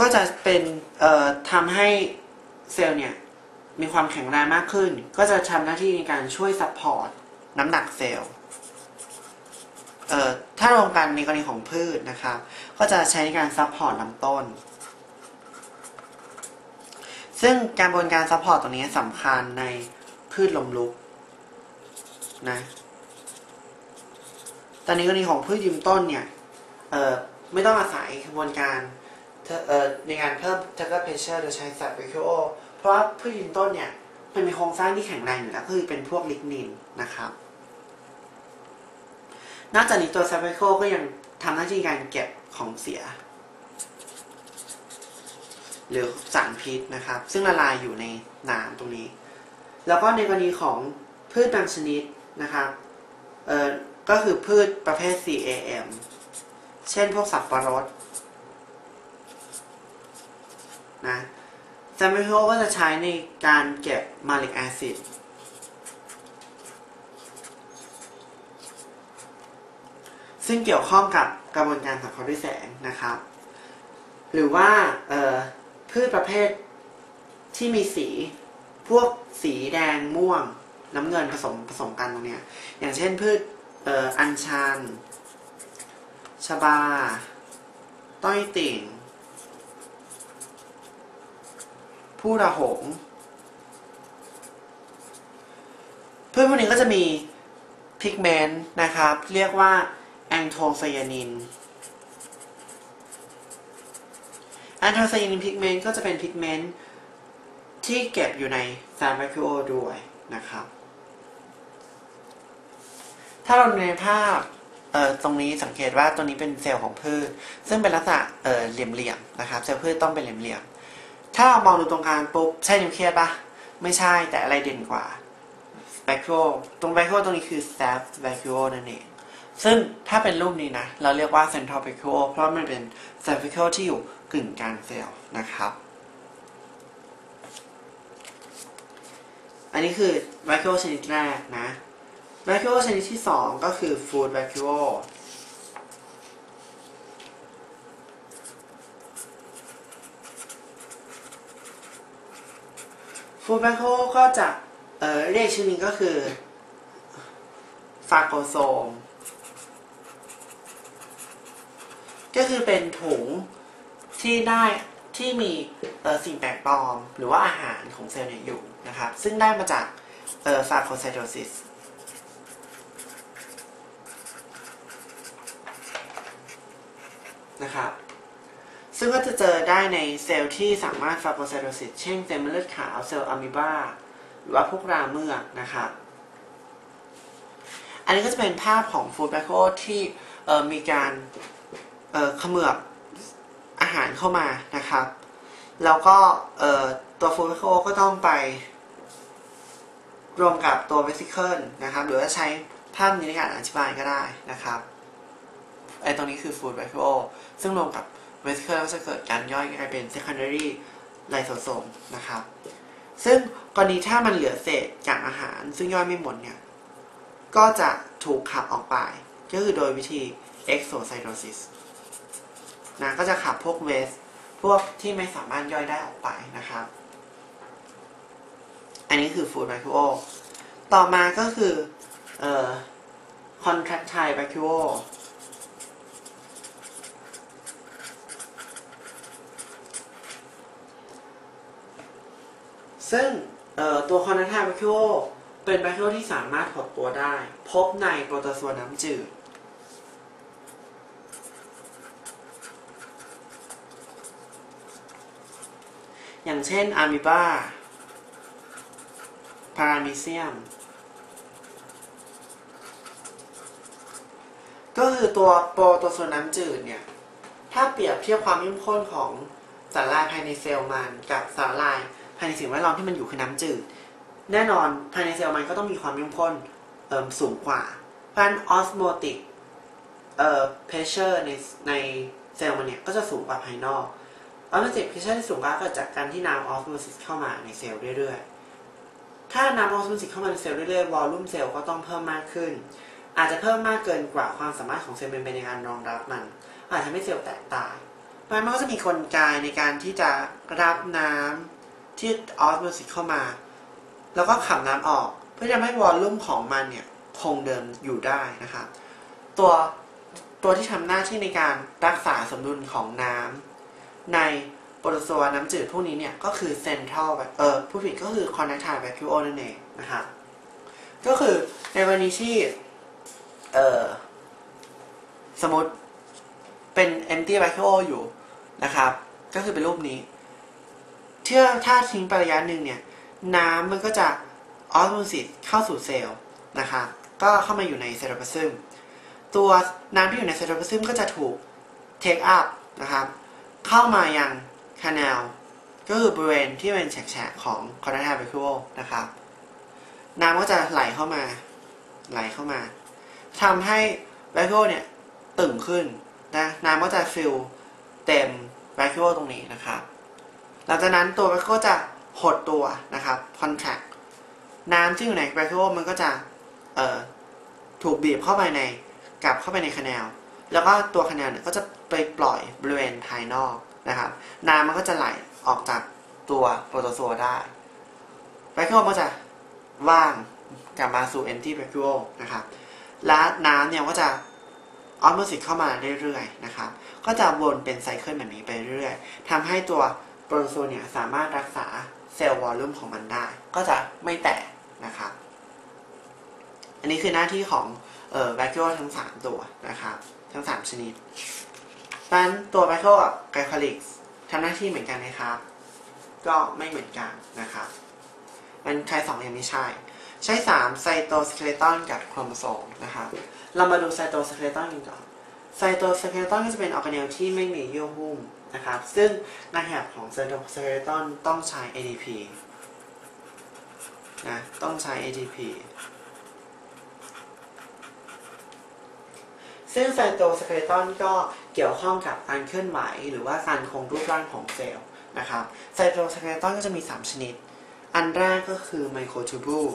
ก็จะเป็นเอ่อทำให้เซลล์เนี่ย มีความแข็งแรงมากขึ้น ก็จะทำหน้าที่ในการช่วย support น้ำหนักเซลล์เอ่อถ้ารวมกันในกรณีของพืชนะครับ ก็จะใช้ในการ support ลำต้น ซึ่งการบนการ support ตรงนี้สำคัญในพืชลมลุกนะแต่ในกรณีของพืชยืนต้นเนี่ยเอ่อไม่ต้องอาศัยกระบวนการเอ่อในการเพิ่ม t u r g o r pressure โดยใช้ sap vacuole เพราะว่าพืชยืนต้นเนี่ยมันมีโครงสร้างที่แข็งแรงอยู่แล้วก็คือเป็นพวกลิกนินนะครับ นอกจากนี้ตัว sap vacuole ก็ยังทำหน้าที่การเก็บของเสีย หรือสารพิษนะครับ ซึ่งละลายอยู่ในน้ำตรงนี้ แล้วก็ในกรณีของพืชบางชนิดนะครับเอ่อก็คือพืชประเภท CAM เช่นพวกสับปะรดนะ sap vacuole ก็จะใช้ในการเก็บ malic acid ซึ่งเกี่ยวข้องกับกระบวนการสังเคราะห์ด้วยแสงนะครับ หรือว่าพืชประเภทที่มีสีพวกสีแดงม่วงน้ำเงินผสมผสมกันตรงนี้อย่างเช่นพืชอ,อ,อัญชัน ชบา ต้อยติ่ง ผู้ระหงพืชพวกนี้ก็จะมีพิกเมนต์นะครับ เรียกว่าแองโทไซยานินanthocyanin pigment ก็จะเป็น pigment ที่เก็บอยู่ใน sap vacuole ด้วยนะครับ ถ้าเราในภาพตรงนี้สังเกตว่าตัวนี้เป็นเซลล์ของพืช ซึ่งเป็นลักษณะเอ่อเหลี่ยมๆนะครับ เซลล์พืชต้องเป็นเหลี่ยมๆ ถ้าเรามองดูตรงกลางปุ๊บใช่นิวเคลียสปะไม่ใช่แต่อะไรเด่นกว่า vacuole ตรง vacuole ตรงนี้คือ sap vacuole นั่นเองซึ่งถ้าเป็นรูปนี้นะ เราเรียกว่า central vacuole เพราะมันเป็น staph vacuole ที่อยู่กึ่งกลางเซลล์นะครับ อันนี้คือ vacuole ชนิดแรกนะ vacuole ชนิดที่ 2 ก็คือ food vacuole food vacuole ก็จะเเรียกชื่อนี้ก็คือ phagosome ก็คือเป็นถุงที่ได้ที่มีสิ่งแปลกปลอม หรือว่าอาหารของเซลล์เนี่ยอยู่นะครับ ซึ่งได้มาจาก phagocytosis นะครับ ซึ่งก็จะเจอได้ในเซลล์ที่สามารถ phagocytosis เช่นเซลล์เม็ดเลือดขาวเซลล์อะมีบาหรือว่าพวกราเมือกนะครับอันนี้ก็จะเป็นภาพของฟูดแบคโคที่มีการเขมือบอาหารเข้ามานะครับ แล้วก็ตัวฟูดแบคโคก็ต้องไปรวมกับตัวเวสิเคิลนะครับ หรือว่าใช้ภาพนี้ในการอธิบายก็ได้นะครับไอตรงนี้คือฟูดแบคโคซึ่งรวมกับ เวสเคิลก็จะเกิดการย่อยกลายเป็น secondary lysosome นะครับ ซึ่งกรณีถ้ามันเหลือเศษจากอาหาร ซึ่งย่อยไม่หมดเนี่ย ก็จะถูกขับออกไป ก็คือโดยวิธี exocytosis นะก็จะขับพวกเวสพวกที่ไม่สามารถย่อยได้ออกไปนะครับ อันนี้คือ food vacuole ต่อมาก็คือ เอ่อ contractile vacuole ซึ่งตัว contractile vacuole เป็นแบคทีเรียที่สามารถหดตัวได้ พบในโปรโตซัวน้ำจืดอย่างเช่นอะมีบาพารามิเซียม ก็คือตัวโปรโตซัวน้ำจืดเนี่ย ถ้าเปรียบเทียบความเข้มข้นของสารละลายภายในเซลล์มันกับสารละลาย ภายในสิ่งแวดล้อมที่มันอยู่คือน้ำจืด แน่นอนภายในเซลล์มันก็ต้องมีความเข้มข้นสูงกว่า เพราะฉะนั้น osmotic เอ่อ pressure ในในเซลล์มันเนี่ยก็จะสูงกว่าภายนอก osmotic pressure ที่สูงกว่าเกิดจากการที่น้ำ osmosis เข้ามาในเซลล์เรื่อยๆ ถ้าน้ำ osmosis เข้ามาในเซลล์เรื่อยๆ volume เซลล์ก็ต้องเพิ่มมากขึ้น อาจจะเพิ่มมากเกินกว่าความสามารถของ cell membrane ในการรองรับมัน อาจจะทำให้เซลล์แตกตายเพราะมันก็จะมีกลไกในการที่จะรับน้ำ ที่ osmosis เข้ามา แล้วก็ขับน้ำออกเพื่อจะให้ volume ของมันเนี่ยคงเดิมอยู่ได้นะครับตัวตัวที่ทำหน้าที่ในการรักษาสมดุลของน้ำในโปรโตซัวน้ำจืดพวกนี้เนี่ยก็คือเซนทรัลเออผู้ผิดก็คือคอนแทคท v แวคิโอนั่นเองนะครับก็คือในวันนี้ที่เออสมมติเป็น empty vacuole อยู่นะครับ ก็คือเป็นรูปนี้ ซึ่งถ้าทิ้งไประยะหนึ่งเนี่ย น้ำมันก็จะ osmosis เข้าสู่เซลล์นะครับก็เข้ามาอยู่ใน cytoplasm ตัวน้ำที่อยู่ใน cytoplasm ก็จะถูก take up นะครับเข้ามายัง canal ก็คือบริเวณที่เป็นแฉกๆของคอนแทค v ว c u o l นะครับน้ำก็จะไหลเข้ามา ไหลเข้ามาทำให้ v ว c u o l เนี่ยตึงขึ้นนะน้ำก็จะฟิลเต็ม v ว c u o l ตรงนี้นะครับ หลังจากนั้นตัว v ว c u o l จะหดตัวนะครับ contract น้ำที่อยู่ใน v ว c u o l มันก็จะเอ่อถูกบีบเข้าไปในกลับเข้าไปใน canal แล้วก็ตัว canal เนี่ยก็จะไปปล่อยบริเวณภายนอกนะครับ น้ำมันก็จะไหลออกจากตัวโปรโตโซได้ v ว c u o l ก็จะว่างกลับมาสู่ empty vacuole นะครับ และน้ำเนี่ยก็จะ osmosis เข้ามาเรื่อยๆนะครับ ก็จะวนเป็น cycle แบบนี้ไปเรื่อยๆทำให้ตัว โปรโตซัวเนี่ยสามารถรักษา cell volume ของมันได้ ก็จะไม่แตกนะครับ อันนี้คือหน้าที่ของเอ่อแวคิโอทั้ง 3 ตัวนะครับทั้ง 3 ชนิดดังนั้นตัว vacuole กับ glycocalyx ทำหน้าที่เหมือนกันนะครับ ก็ไม่เหมือนกันนะครับ มัน choice สองยังไม่ใช่ choice 3 cytoskeleton กับโครโมโซมนะครับ เรามาดู cytoskeleton กันก่อน cytoskeleton ก็จะเป็นออร์แกเนลที่ไม่มีเยื่อหุ้ม นะครับ ซึ่งในแถบของ cytoskeleton ต้องใช้ ADP นะต้องใช้ ATP ซึ่ง cytoskeleton ก็เกี่ยวข้องกับการเคลื่อนไหว หรือว่าการคงรูปร่างของเซลล์นะครับ cytoskeleton ก็จะมี 3 ชนิด อันแรกก็คือ microtubule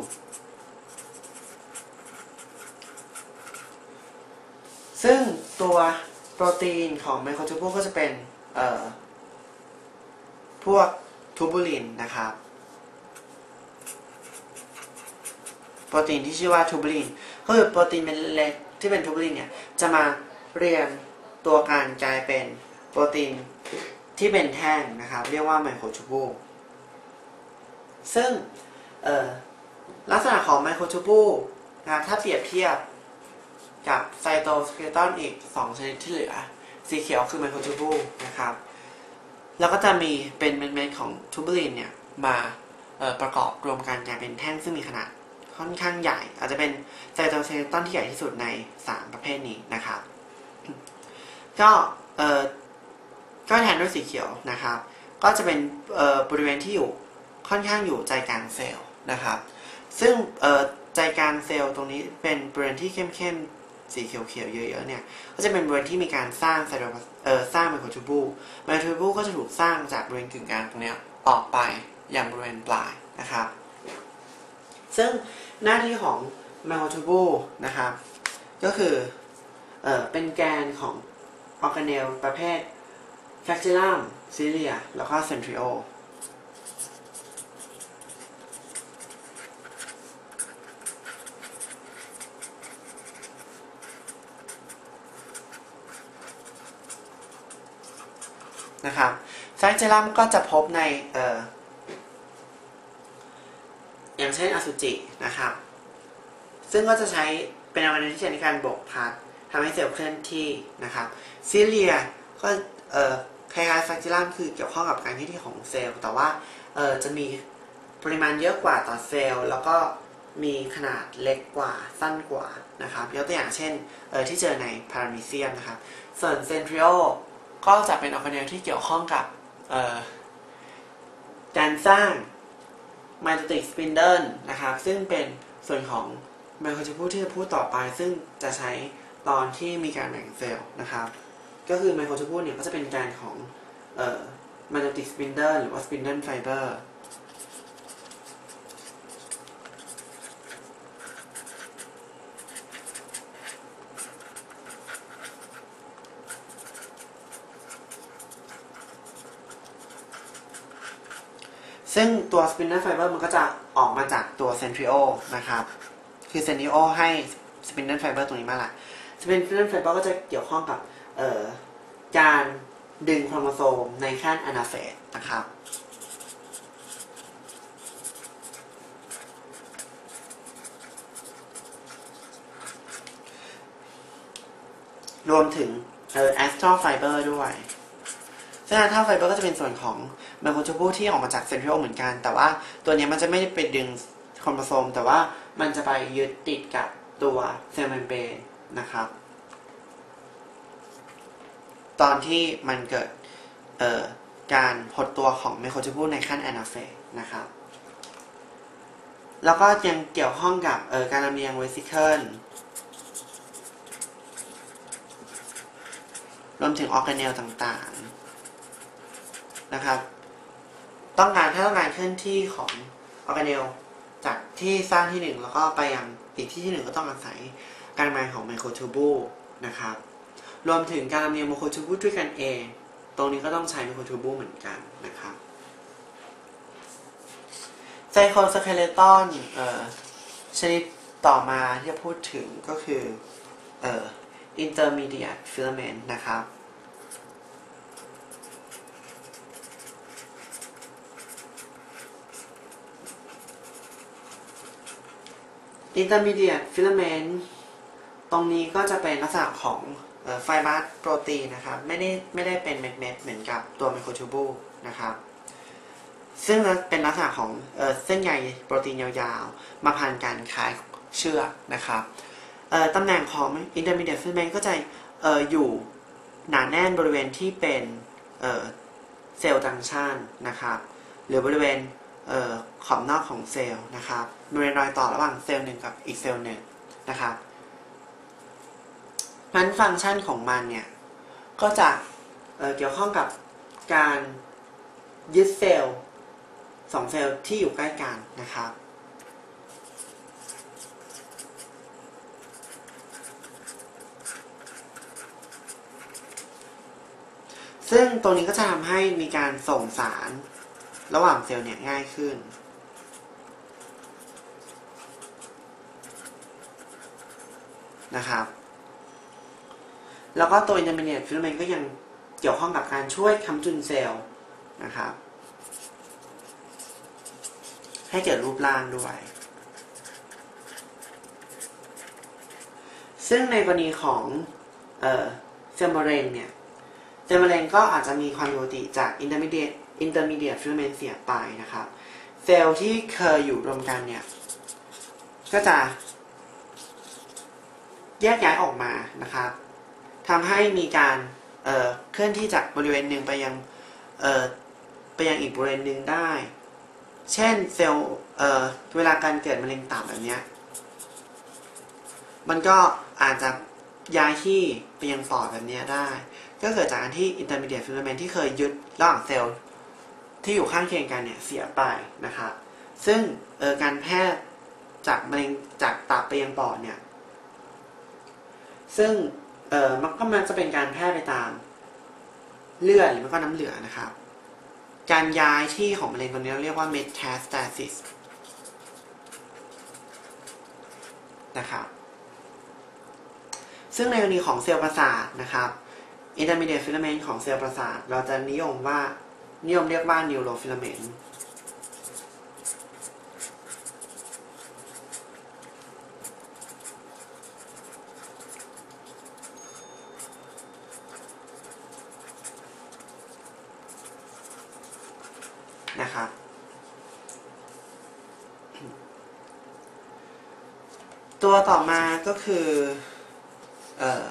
ซึ่งตัวโปรตีนของ microtubule ก็จะเป็น เอ่อพวก tubulin นะครับ โปรตีนที่ชื่อว่า tubulin ก็คือโปรตีนเป็นเล็กที่เป็น tubulin เนี่ยจะมาเรียงตัวการกลายเป็นโปรตีนที่เป็นแท่งนะครับ เรียกว่า microtubule ซึ่งลักษณะของ microtubule นะครับถ้าเปรียบเทียบกับ cytoskeleton อีก 2 ชนิดที่เหลือ สีเขียวคือ microtubule นะครับ แล้วก็จะมีเป็นเม็ดๆของ tubulin เนี่ยมาประกอบรวมกันกลายเป็นแท่งซึ่งมีขนาดค่อนข้างใหญ่ อาจจะเป็น cytoskeleton ที่ใหญ่ที่สุดใน 3 ประเภทนี้นะครับ ก็เออก็แทนด้วยสีเขียวนะครับ ก็จะเป็นบริเวณที่อยู่ค่อนข้างอยู่ใจกลางเซลล์นะครับ ซึ่งใจกลางเซลล์ตรงนี้เป็นบริเวณที่เข้มๆ สีเขียวๆเยอะๆเนี่ย ก็จะเป็นบริเวณที่มีการสร้าง cyto- เอ่อสร้าง microtubule microtubule ก็จะถูกสร้างจากบริเวณกึ่งกลางตรงนี้ออกไปยังบริเวณปลายนะครับ ซึ่งหน้าที่ของ microtubule นะครับ ก็คือเอ่อเป็นแกนของออร์แกเนลประเภท flagellum cilia แล้วก็ centriole นะครับแฟกเจลัมก็จะพบในเอออย่างเช่นอสุจินะครับ ซึ่งก็จะใช้เป็นอวัยวะที่ใช้ในการบกพัดทำให้เซลล์เคลื่อนที่นะครับซิเลียก็เอ่อคล้ายๆแฟกเจลัมคือเกี่ยวข้องกับการเคลื่อนที่ของเซลล์ แต่ว่าเอ่อจะมีปริมาณเยอะกว่าต่อเซลล์ แล้วก็มีขนาดเล็กกว่าสั้นกว่านะครับยกตัวอย่างเช่นเอ่อที่เจอในพารามิเซียมนะครับส่วนเซนทริโอ ก็จะเป็นออกแกเนลที่เกี่ยวข้องกับการสร้าง magnetic spindle นะครับซึ่งเป็นส่วนของไมโครทูบูที่จะพูดต่อไป ซึ่งจะใช้ตอนที่มีการแบ่งเซลล์นะครับ ก็คือไมโครทูบูเนี่ยก็จะเป็นแกนของเอ่อ magnetic spindle หรือว่า spindle fiber ซึ่งตัว spindle fiber มันก็จะออกมาจากตัว centriole นะครับ คือ centriole ให้ spindle fiber ตรงนี้มาละ spindle fiber ก็จะเกี่ยวข้องกับเออการดึงโครโมโซมในขั้นอนาเฟสนะครับรวมถึงเอ่อ astral fiber ด้วยซึ่ง astral fiber ก็จะเป็นส่วนของ microtubule ที่ออกมาจาก centriole เหมือนกัน แต่ว่าตัวนี้มันจะไม่ได้ไปดึงโครโมโซม แต่ว่ามันจะไปยึดติดกับตัว cell membrane นะครับ ตอนที่มันเกิดการหดตัวของ microtubule ในขั้น anaphase นะครับ แล้วก็ยังเกี่ยวข้องกับการลำเลียง vesicleรวมถึงออร์แกเนลต่างๆ นะครับ ต้องการถ้าต้องการเคลื่อนที่ของออร์แกเนลจากที่สร้างที่หนึ่งแล้วก็ไปยังอีกที่ที่หนึ่งก็ต้องอาศัยการทำงานของ microtubule นะครับ รวมถึงการลำเลียง microtubule ด้วยกันเอง ตรงนี้ก็ต้องใช้ microtubule เหมือนกันนะครับ cytoskeleton เอ่อชนิดต่อมาที่จะพูดถึงก็คือ เอ่อ intermediate filament นะครับ intermediate filament ตรงนี้ก็จะเป็นลักษณะของไฟบรัสโปรตีนนะครับ ไม่ได้ไม่ได้เป็นเม็ดๆเหมือนกับตัวไมโครทูบูนะครับ ซึ่งเป็นลักษณะของเส้นใยโปรตีนยาวๆ มาพันกันคล้ายเชือกนะครับตำแหน่งของ intermediate filament ก็จะอออยู่หนาแน่นบริเวณที่เป็นเซลล์จังชันนะครับ หรือบริเวณ ขอบนอกของเซลล์นะครับบริเวณรอยต่อระหว่างเซลล์หนึ่งกับอีกเซลล์หนึ่งนะครับนั้นฟังก์ชันของมันเนี่ย ก็จะเเกี่ยวข้องกับการยึดเซลล์สองเซลล์ที่อยู่ใกล้กันนะครับซึ่งตรงนี้ก็จะทำให้มีการส่งสาร ระหว่างเซลล์เนี่ยง่ายขึ้น นะครับ แล้วก็ตัว intermediate filament ก็ยังเกี่ยวข้องกับการช่วยค้ำจุนเซลล์นะครับ ให้เกิดรูปร่างด้วย ซึ่งในกรณีของเซลล์มะเร็งเนี่ย เซลล์มะเร็งก็อาจจะมีความผิดปกติจาก intermediate intermediate filament เสียไปนะครับ เซลล์ที่เคยอยู่รวมกันเนี่ย ก็จะ แยกย้ายออกมานะครับทำให้มีการเเคลื่อนที่จากบริเวณหนึ่งไปยังไปยังอีกบริเวณหนึ่งได้ เช่นเซลล์เเวลาการเกิดมะเร็งตับแบบนี้ มันก็อาจจะย้ายที่ไปยังปอดแบบนี้ได้ ก็เกิดจากการที่ intermediate filament ที่เคยยึดระหว่างเซลล์ ที่อยู่ข้างเคียงกันเนี่ยเสียไปนะครับซึ่งออการแพร่จากมะเร็งจากตับไปยังปอดเนี่ยซึ่งเออมันก็มันจะเป็นการแพร่ไปตามเลือดหรือไม่ก็น้ำเหลืองนะครับ การย้ายที่ของมะเร็งตัวนี้เราเรียกว่า metastasis นะครับ ซึ่งในกรณีของเซลล์ประสาทนะครับ intermediate filament ของเซลล์ประสาท เราจะนิยมว่า นิยมเรียกว่า neurofilament นะครับ ตัวต่อมาก็คือเอ่อ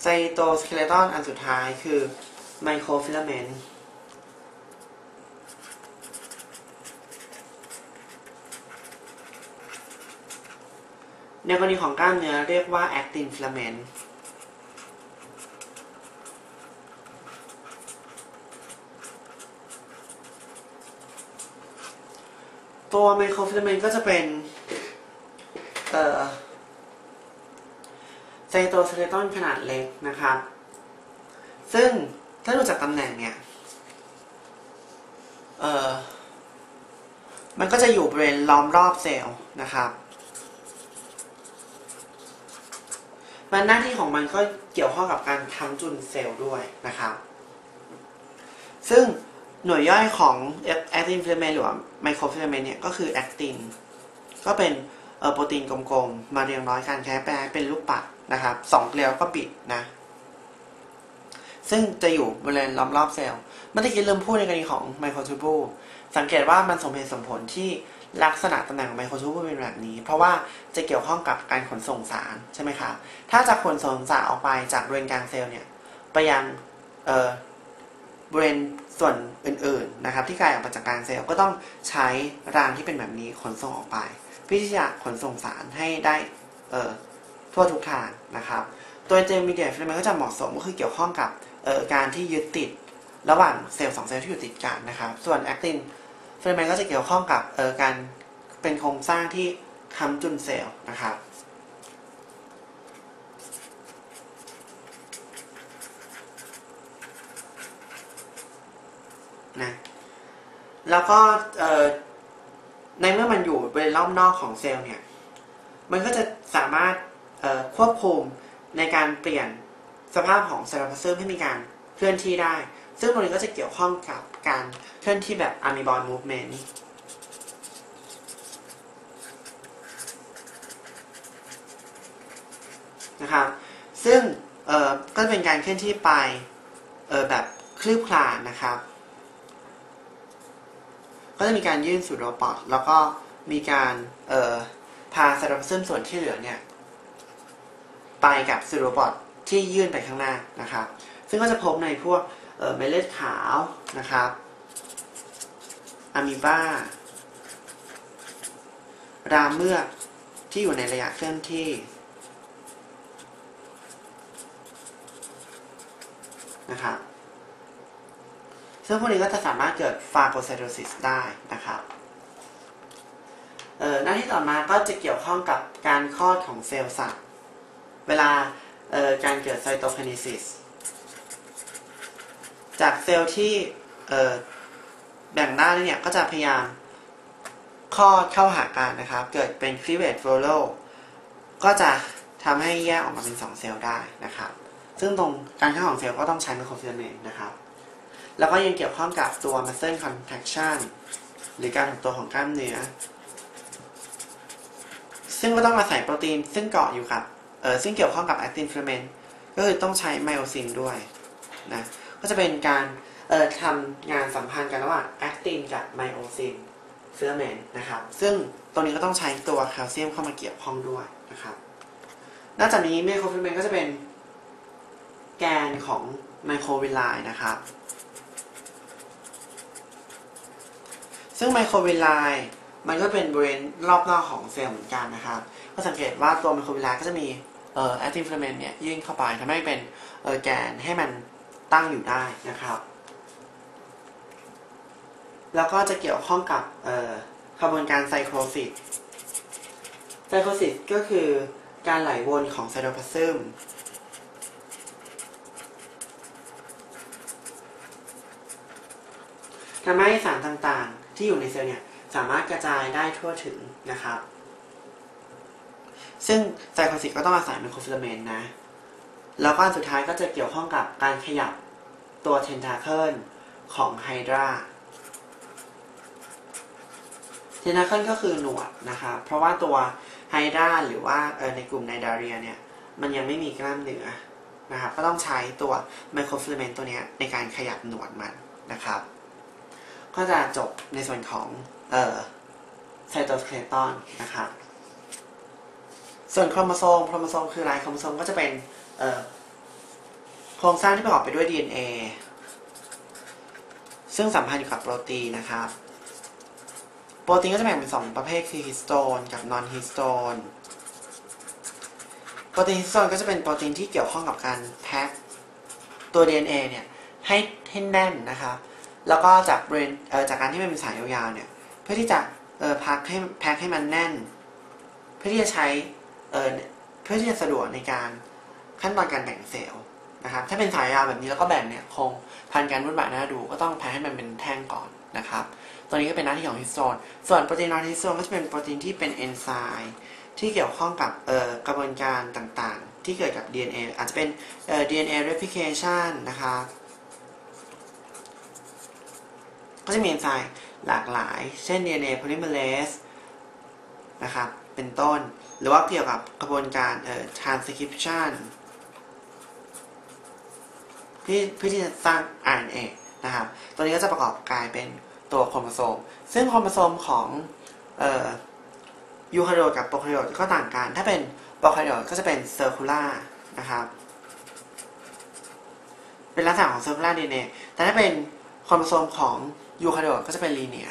cytoskeleton อันสุดท้ายคือ microfilament ในกรณีของกล้ามเนื้อเรียกว่า actin filament ตัว microfilament ก็จะเป็นเอ่อ cytoskeleton ขนาดเล็กนะครับ ซึ่ง ถ้าดูจากตำแหน่งเนี่ยเออมันก็จะอยู่บริเวณล้อมรอบเซลล์นะครับมันหน้าที่ของมันก็เกี่ยวข้องกับการค้ำจุนเซลล์ด้วยนะครับ ซึ่งหน่วยย่อยของ actin filament หรือว่าmicrofilament เนี่ยก็คือ actin ก็เป็นโปรตีนกลมๆ มาเรียงร้อยกันคล้ายๆ เป็นลูกปัดนะครับสองเกลียวก็บิดนะ ซึ่งจะอยู่บริเวณล้อมรอบเซลล์เมื่อกี้ลืมพูดในกรณีของ microtubule สังเกตว่ามันสมเหตุสมผลที่ลักษณะตำแหน่งของ microtubule เป็นแบบนี้ เพราะว่าจะเกี่ยวข้องกับการขนส่งสารใช่ไหมครับถ้าจะขนส่งสารออกไปจากบริเวณกลางเซลล์เนี่ยไปยังเบริเวณส่วนอื่นๆนะครับที่กลายออกมาจากกลางเซลล์ก็ต้องใช้รางที่เป็นแบบนี้ขนส่งออกไปเพื่อที่จะขนส่งสารให้ได้ทั่วทุกทางนะครับ ตัว intermediate filament ก็จะเหมาะสมก็คือเกี่ยวข้องกับ การที่ยึดติดระหว่างเซลล์สองเซลล์ที่อยู่ติดกันนะครับ ส่วน actin filament ก็จะเกี่ยวข้องกับออการเป็นโครงสร้างที่ค้ำจุนเซลล์นะครับนะแล้วก็ในเมื่อมันอยู่บริเวณรอบนอกของเซลล์เนี่ย มันก็จะสามารถควบคุมในการเปลี่ยน สภาพของเซลล์พลาซึมให้มีการเคลื่อนที่ได้ ซึ่งตรงนี้ก็จะเกี่ยวข้องกับการเคลื่อนที่แบบอะมิบอนมูฟเมนต์นะครับ ซึ่งก็จะเป็นการเคลื่อนที่ไปแบบคลืบคลานนะครับ ก็จะมีการยื่นสู่โรบอทแล้วก็มีการพาไซโตพลาซึมส่วนที่เหลือเนี่ย ไปกับซูโรบอท ที่ยื่นไปข้างหน้านะครับ ซึ่งก็จะพบในพวกเมล็ดขาวนะครับอะมีบารามเมือกที่อยู่ในระยะเคลื่อนที่นะครับซึ่งพวกนี้ก็จะสามารถเกิด phagocytosis ได้นะครับเอ่อหน้าที่ต่อมาก็จะเกี่ยวข้องกับการคอดของเซลล์สัตว์ เวลา การเกิด cytokinesis จากเซลล์ที่แบ่งได้เนี่ยก็จะพยายามคอดเข้าหากันนะครับ เกิดเป็น cleavage furrow ก็จะทำให้แยกออกมาเป็น 2 เซลล์ได้นะครับ ซึ่งตรงการคอดของเซลล์ก็ต้องใช้ microfilament นะครับ แล้วก็ยังเกี่ยวข้องกับตัว muscle contraction หรือการหดตัวของกล้ามเนื้อ ซึ่งก็ต้องอาศัยโปรตีนซึ่งเกาะอยู่กับ ซึ่งเกี่ยวข้องกับ actin filament ก็คือต้องใช้ myosin ด้วยนะก็จะเป็นการเออทำงานสัมพันธ์กันระหว่าง actin กับไมโอซิน filament นะครับ ซึ่งตรงนี้ก็ต้องใช้ตัวแคลเซียมเข้ามาเกี่ยวข้องด้วยนะครับนอกจากนี้ microfilament ก็จะเป็นแกนของ microvilli นะครับ ซึ่ง microvilli มันก็เป็นบริเวณรอบนอกของเซลล์เหมือนกันนะครับ ก็สังเกตว่าตัว microvilli ก็จะมี actin filament เนี่ยยื่นเข้าไปทำให้เป็นแกนให้มันตั้งอยู่ได้นะครับ แล้วก็จะเกี่ยวข้องกับเอ่อกระบวนการไซโครซิสไซโครซิสก็คือการไหลวนของไซโตพลาซึมทำให้สารต่างๆ ที่อยู่ในเซลล์เนี่ยสามารถกระจายได้ทั่วถึงนะครับ ซึ่งไซโคซิสก็ต้องอาศัย microfilament นะ แล้วก็อันสุดท้ายก็จะเกี่ยวข้องกับการขยับตัว tentacle ของไฮดรา tentacle ก็คือหนวดนะครับเพราะว่าตัวไฮดราหรือว่าในกลุ่ม Cnidaria เนี่ย มันยังไม่มีกล้ามเนื้อนะครับก็ต้องใช้ตัว microfilament ตัวนี้ในการขยับหนวดมันนะครับ ก็จะจบในส่วนของเอ่อ cytoskeleton นะครับ ส่วนโครโมโซมโครโมโซมคืออะไรโครโมโซมก็จะเป็นโครงสร้างที่ประกอบไปด้วย DNA ซึ่งสัมพันธ์กับโปรตีนนะครับ โปรตีนก็จะแบ่งเป็น2ประเภทคือ histone กับ non-histone โปรตีน histone ก็จะเป็นโปรตีนที่เกี่ยวข้องกับการแพ็คตัว DNA เนี่ยให้ให้แน่นนะครับแล้วก็จากบริเวณเอ่อจากการที่มันเป็นสายยาวๆเนี่ยเพื่อที่จะเอ่อพักให้แพ็คให้มันแน่น เพื่อที่จะใช้ เพื่อที่จะสะดวกในการขั้นตอนการแบ่งเซลล์นะครับถ้าเป็นสายยาวแบบนี้แล้วก็แบ่งเนี่ยคงพันกันวุ่นวายน่าดูก็ต้องแพ็คให้มันเป็นแท่งก่อนนะครับตัวนี้ก็เป็นหน้าที่ของ histone ส่วนโปรตีน non-histone ก็จะเป็นโปรตีนที่เป็นเอนไซม์ที่เกี่ยวข้องกับกระบวนการต่างๆ ที่เกิดกับ DNA อาจจะเป็นเอ่อ DNA replication นะครับก็จะมีเอนไซม์หลากหลาย เช่น DNA polymerase นะครับเป็นต้น หรือว่าเกี่ยวกับกระบวนการเอ่อ transcription เพื่เพื่อที่จะสร้าง RNA นะครับ ตัวนี้ก็จะประกอบกลายเป็นตัวโครโมโซม ซึ่งโครโมโซมของเอ่อยูคาริโอตกับโปรคาริโอตก็ต่างกัน ถ้าเป็นprokaryote ก็จะเป็น circular นะครับ เป็นลักษณะของ circular DNA แต่ถ้าเป็นโครโมโซมของยูคาริโอตก็จะเป็น linear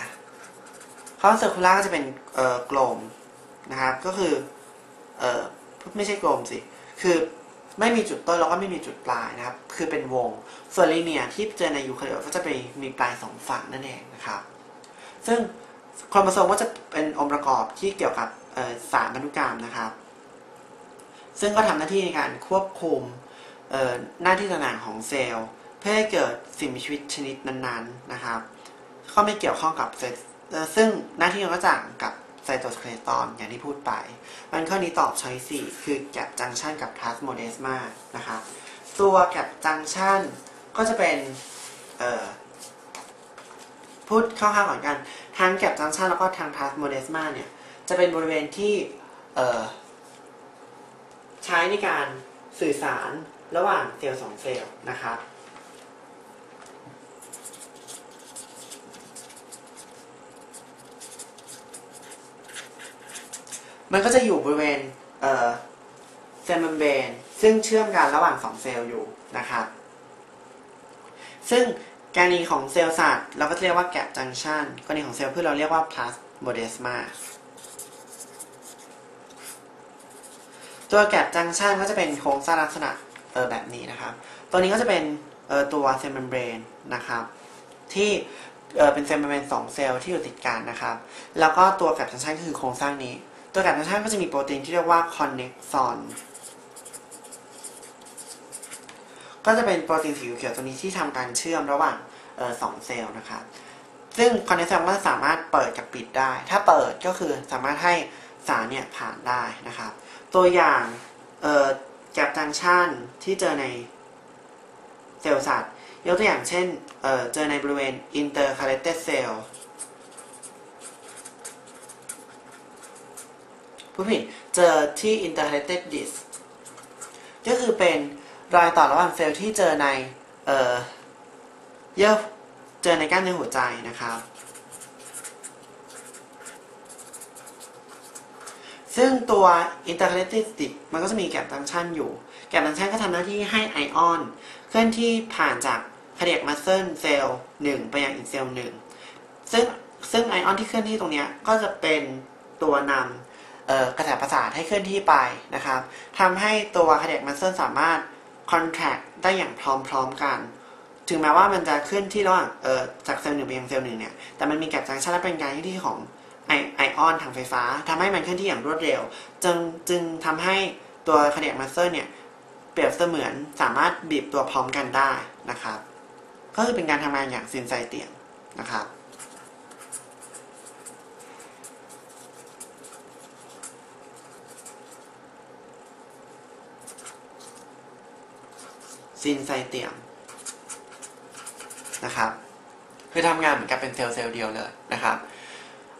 เพราะ circular ก็จะเป็นเอ่อกลมนะครับ ก็คือ เออไม่ใช่กลมสิ คือไม่มีจุดต้นแล้วก็ไม่มีจุดปลายนะครับ คือเป็นวง ส่วน linear ที่เจอในยูคาริโอตก็จะไปมีปลายสองฝั่งนั่นเองนะครับ ซึ่งโครโมโซมก็จะเป็นองค์ประกอบที่เกี่ยวกับสารพันธุกรรมนะครับ ซึ่งก็ทำหน้าที่ในการควบคุมหน้าที่ต่างๆของเซลล์ เพื่อให้เกิดสิ่งมีชีวิตชนิดนั้นๆนะครับ ก็ไม่เกี่ยวข้องกับเซลล์ซึ่งหน้าที่มันก็ต่างกับ cytoskeleton อย่างที่พูดไปมันข้อนี้ตอบ choice สี่คือ gap junction กับ plasmodesma นะครับตัว gap junction ก็จะเป็นพูดคร่าวๆก่อนกันทาง gap junction แล้วก็ทาง plasmodesma เนี่ย จะเป็นบริเวณที่ใช้ในการสื่อสารระหว่างเซลล์สองเซลล์นะครับ มันก็จะอยู่บริเวณเอ่อ cell membrane ซึ่งเชื่อมกันระหว่างสองเซลล์อยู่นะครับ ซึ่งกรณีของเซลล์สัตว์เราก็เรียกว่าแก p จังชันกรณีของเซลล์พืชเราเรียกว่าพลาสโมเดสมาตัวแก p จังชันก็จะเป็นโครงสร้างลักษณะเออแบบนี้นะครับ ตัวนี้ก็จะเป็นเออตัว cell membrane นะครับที่เออเป็น cell membrane สองเซลล์ที่อยู่ติดกันนะครับ แล้วก็ตัวแก p จังชันคือโครงสร้างนี้ ตัวแก p จังชันก็จะมีโปรตีนที่เรียกว่าคอนเน x ซอนก็จะเป็นโปรตีนสีเขียวตัวนี้ที่ทำการเชื่อมระหว่างเออสองเซลล์นะครับซึ่ง connexon ก็สามารถเปิดกับปิดได้ ถ้าเปิดก็คือสามารถให้สารเนี่ยผ่านได้นะครับ ตัวอย่างเออ gap junction ที่เจอในเซลล์สัตว์ยกตัวอย่างเช่นเจอในบริเวณ intercalated cell ผู้ผิดเจอที่ intercalated disc ก็คือเป็นรอยต่อระหว่างเซลล์ที่เจอในเอ่อเยื่อเจอในกล้ามเนื้อหัวใจนะครับ ซึ่งตัว intercalated disc มันก็จะมีแกลบจังชันอยู่ แกลบจังชันก็ทำหน้าที่ให้ไอออน เคลื่อนที่ผ่านจากคาเดียกมัสเซิลเซลล์หนึ่งไปยังอีกเซลล์หนึ่งซึ่งซึ่งไอออนที่เคลื่อนที่ตรงนี้ก็จะเป็นตัวนำ กระแสประสาทให้เคลื่อนที่ไปนะครับทำให้ตัว cardiac muscle สามารถ contract ได้อย่างพร้อมๆกัน ถึงแม้ว่ามันจะเคลื่อนที่ระหว่างเออจากเซลล์หนึ่งไปยังเซลล์หนึ่งเนี่ย แต่มันมี gap junction และเป็นการเคลื่อนที่ของไอไอออนทางไฟฟ้าทำให้มันเคลื่อนที่อย่างรวดเร็ว จึงจึงทำให้ตัว cardiac muscle เนี่ยเปรียบเสมือนสามารถบีบตัวพร้อมกันได้นะครับ ก็คือเป็นการทำงานอย่าง syncytium นะครับ syncytium นะครับคือทำงานเหมือนกับเป็นเซลล์เซลล์เดียวเลยนะครับ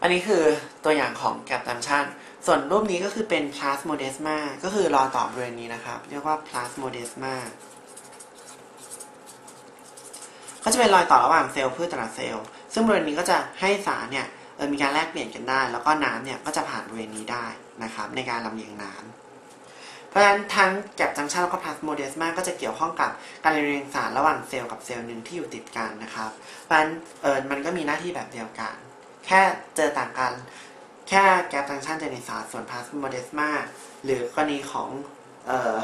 อันนี้คือตัวอย่างของ gap junction ส่วนรูปนี้ก็คือเป็น plasmodesmaก็คือรอยต่อบริเวณนี้นะครับ เรียกว่า plasmodesma ก็จะเป็นรอยต่อระหว่างเซลล์พืชแต่ละเซลล์ ซึ่งบริเวณนี้ก็จะให้สารเนี่ยมีการแลกเปลี่ยนกันได้ แล้วก็น้ำเนี่ยก็จะผ่านบริเวณนี้ได้นะครับในการลำเลียงน้ำ เพราะฉะนั้นทั้ง gap junction แล้วก็ plasmodesma ก็จะเกี่ยวข้องกับการลำเลียงสารระหว่างเซลล์กับเซลล์หนึ่งที่อยู่ติดกันนะครับ เพราะฉะนั้นเออมันก็มีหน้าที่แบบเดียวกัน แค่เจอต่างกัน แค่แกลบจังชันจอในสารส่วนพลาสโมเดสมาหรือกรณีของเอ่อ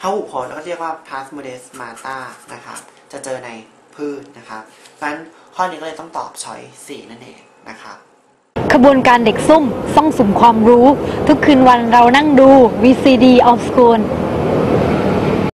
พหุพจน์แล้วก็เรียกว่า plasmodesmata นะครับ จะเจอในพืชนะครับ เพราะฉะนั้นข้อนี้ก็เลยต้องตอบช้อยสี่นั่นเองนะครับ ขบวนการเด็กซุ่มซ่องสุมความรู้ ทุกคืนวันเรานั่งดู VCD of School